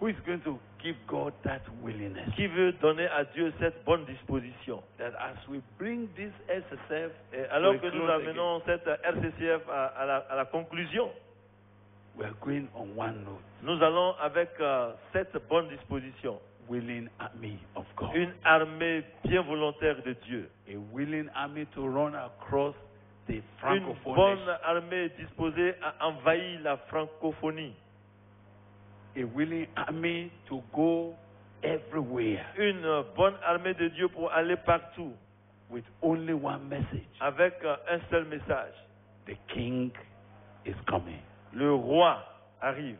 Who is going to give God that willingness? Qui veut donner à Dieu cette bonne disposition? That as we bring this SSF, Et alors que nous amenons cette RCCF à, à la, à la conclusion, we are going on one note. nous allons avec euh, cette bonne disposition, Willing army of God. une armée bien volontaire de Dieu, a willing army to run across the une bonne armée disposée à envahir la francophonie, a willing army to go everywhere une bonne armée de Dieu pour aller partout with only one message. avec un seul message. The king is coming. Le roi arrive.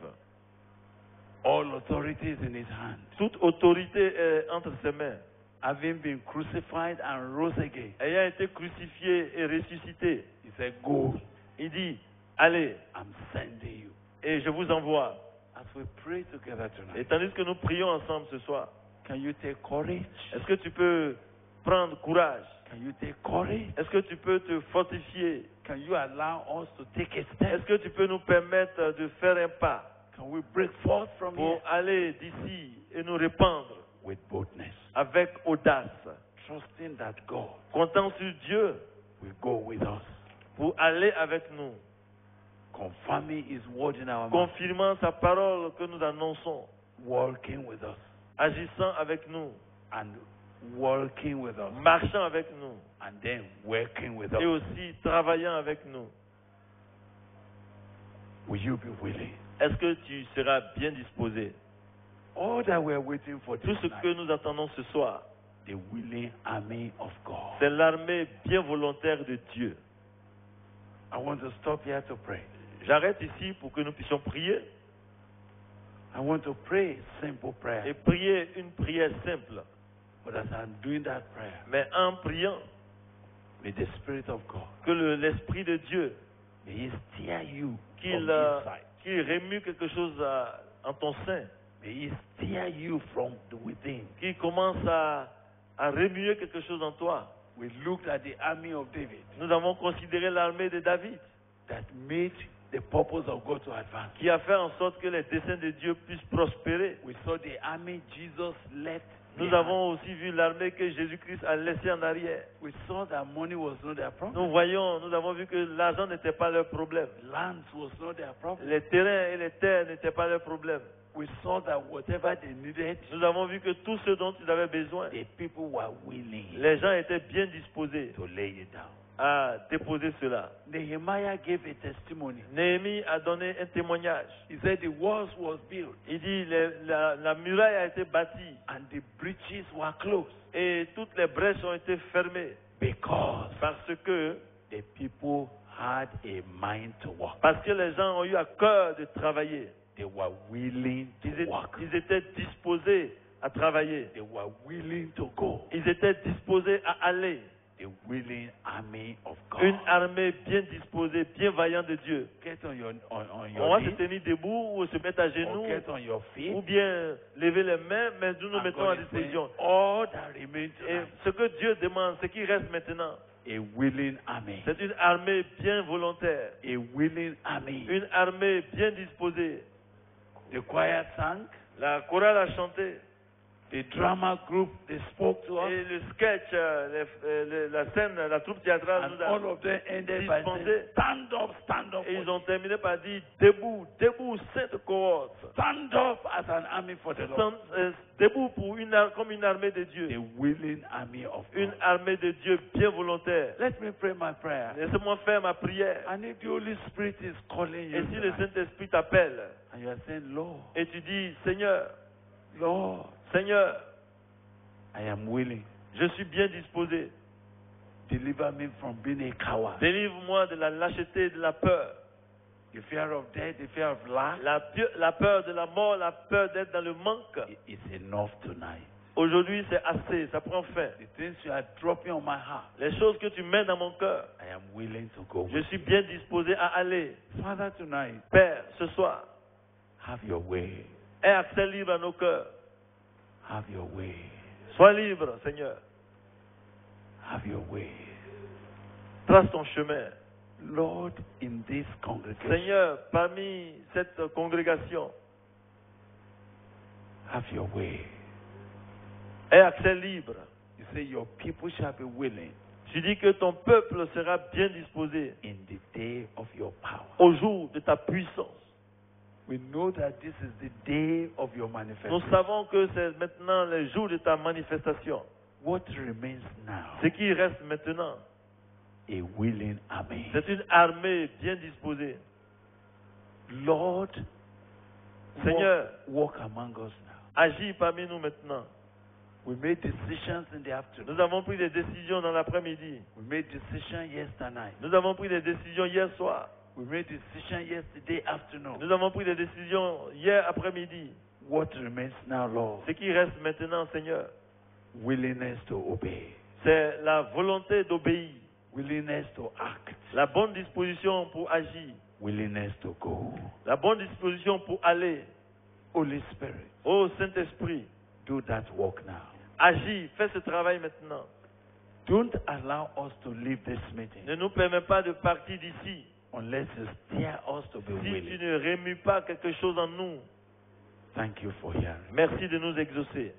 All authority is in his hand. Toute autorité est entre ses mains. Having been crucified and rose again, Ayant été crucifié et ressuscité, he said, Go, il dit, allez, I'm sending you. et je vous envoie. As we pray together Et tonight, tandis que nous prions ensemble ce soir, can you take courage? est-ce que tu peux prendre courage? Can you take courage? Est-ce que tu peux te fortifier? Can you allow us to take a step? Est-ce que tu peux nous permettre de faire un pas Can we break forth from here? pour aller d'ici et nous répandre with boldness, avec audace, trusting that God comptant sur Dieu will go with us, pour aller avec nous, confirming His word in our mouth, confirmant sa parole que nous annonçons, working with us, agissant avec nous, and working with us, marchant avec nous and then working with et us. aussi travaillant avec nous. Will you be willing? Est-ce que tu seras bien disposé? All that we're waiting for Tout ce que nous attendons ce soir, the willing army of God. c'est l'armée bien volontaire de Dieu. I want to stop here to pray. J'arrête ici pour que nous puissions prier I want to pray a simple prayer. et prier une prière simple. But as I'm doing that prayer, Mais en priant, may the Spirit of God, que le- l'Esprit de Dieu, may He steer you from qu'il remue quelque chose à- en ton sein, May He steer you from the within. qu'il commence à, à remuer quelque chose en toi. We looked at the army of David Nous avons considéré l'armée de David, that made the purpose of God to advance. qui a fait en sorte que les desseins de Dieu puissent prospérer. We saw the army Jesus left. Nous avons aussi vu l'armée que Jésus-Christ a laissée en arrière. We saw that money was not their problem. Nous voyons, nous avons vu que l'argent n'était pas leur problème. Lands was not their problem. Les terrains et les terres n'étaient pas leur problème. We saw that whatever they needed, Nous avons vu que tout ce dont ils avaient besoin, the people were willing les gens étaient bien disposés to lay it down. À déposer cela. Nehemiah gave a testimony. Néhémie a donné un témoignage. He said the walls was built Il dit les- la, la muraille a été bâtie and the breaches were closed et toutes les brèches ont été fermées because parce que the people had a mind to work. parce que les gens ont eu à cœur de travailler. They were willing to Ils, work. ils étaient disposés à travailler. They were willing to go. Ils étaient disposés à aller. They a willing army of God. Une armée bien disposée, bien vaillante de Dieu. Get on your on, on On your va se tenir debout ou se mettre à genoux or get on your feet. ou bien lever les mains, mais nous nous mettons à remains Et ce que Dieu demande, ce qui reste maintenant, a willing army. c'est une armée bien volontaire, A willing army. une armée bien disposée. The choir sang. La chorale a chanté The drama group they spoke to us. et le sketch, euh, euh, le- la scène, la troupe théâtrale nous all a. Stand up, stand up. Et ils ont terminé par dire debout, debout, sainte cohorte. Stand up as an army for the Lord. Euh, debout pour une, comme une armée de Dieu. The willing army of Une God. armée de Dieu bien volontaire. Let me pray my prayer. Laissez-moi faire ma prière. And if the Holy Spirit is calling you, Et si le Saint-Esprit t'appelle and you are saying, Lord, et tu dis, Seigneur, Lord, Seigneur, I am willing. je suis bien disposé. Deliver me from being a coward. Délivre-moi de la lâcheté, de la peur. The fear of death, the fear of lack La, la peur de la mort, la peur d'être dans le manque. i- is enough tonight. Aujourd'hui, c'est assez, ça prend fin. The things you are dropping on my heart, Les choses que tu mets dans mon cœur, I am willing to go. je suis bien disposé à aller. Father, tonight, Père, ce soir, have your way. aie accès libre à nos cœurs. Have your way. Sois libre, Seigneur. Have your way. Trace ton chemin. Lord, in this congregation, Seigneur, parmi cette congrégation, have your way. aie accès libre. You say your people shall be willing Tu dis que ton peuple sera bien disposé in the day of your power. au jour de ta puissance. We know that this is the day of your Nous manifestation. savons que c'est maintenant le jour de ta manifestation. What remains now? Ce qui reste maintenant, A willing army. c'est une armée bien disposée. Lord, Seigneur, walk, walk among us now. agis parmi nous maintenant. We made decisions in the afternoon. Nous avons pris des décisions dans l'après-midi. We made decisions yesterday night. Nous avons pris des décisions hier soir. We made decisions yesterday afternoon. Nous avons pris des décisions hier après-midi. What remains now, Lord? Ce qui reste maintenant, Seigneur, Willingness to obey. c'est la volonté d'obéir, Willingness to act. la bonne disposition pour agir, Willingness to go. la bonne disposition pour aller. Holy Spirit, Ô Saint-Esprit, do that work now. agis, fais ce travail maintenant. Don't allow us to leave this meeting Ne nous permets pas de partir d'ici unless you steer us to be si tu ne remues pas quelque chose en nous. Thank you for hearing. Merci de nous exaucer.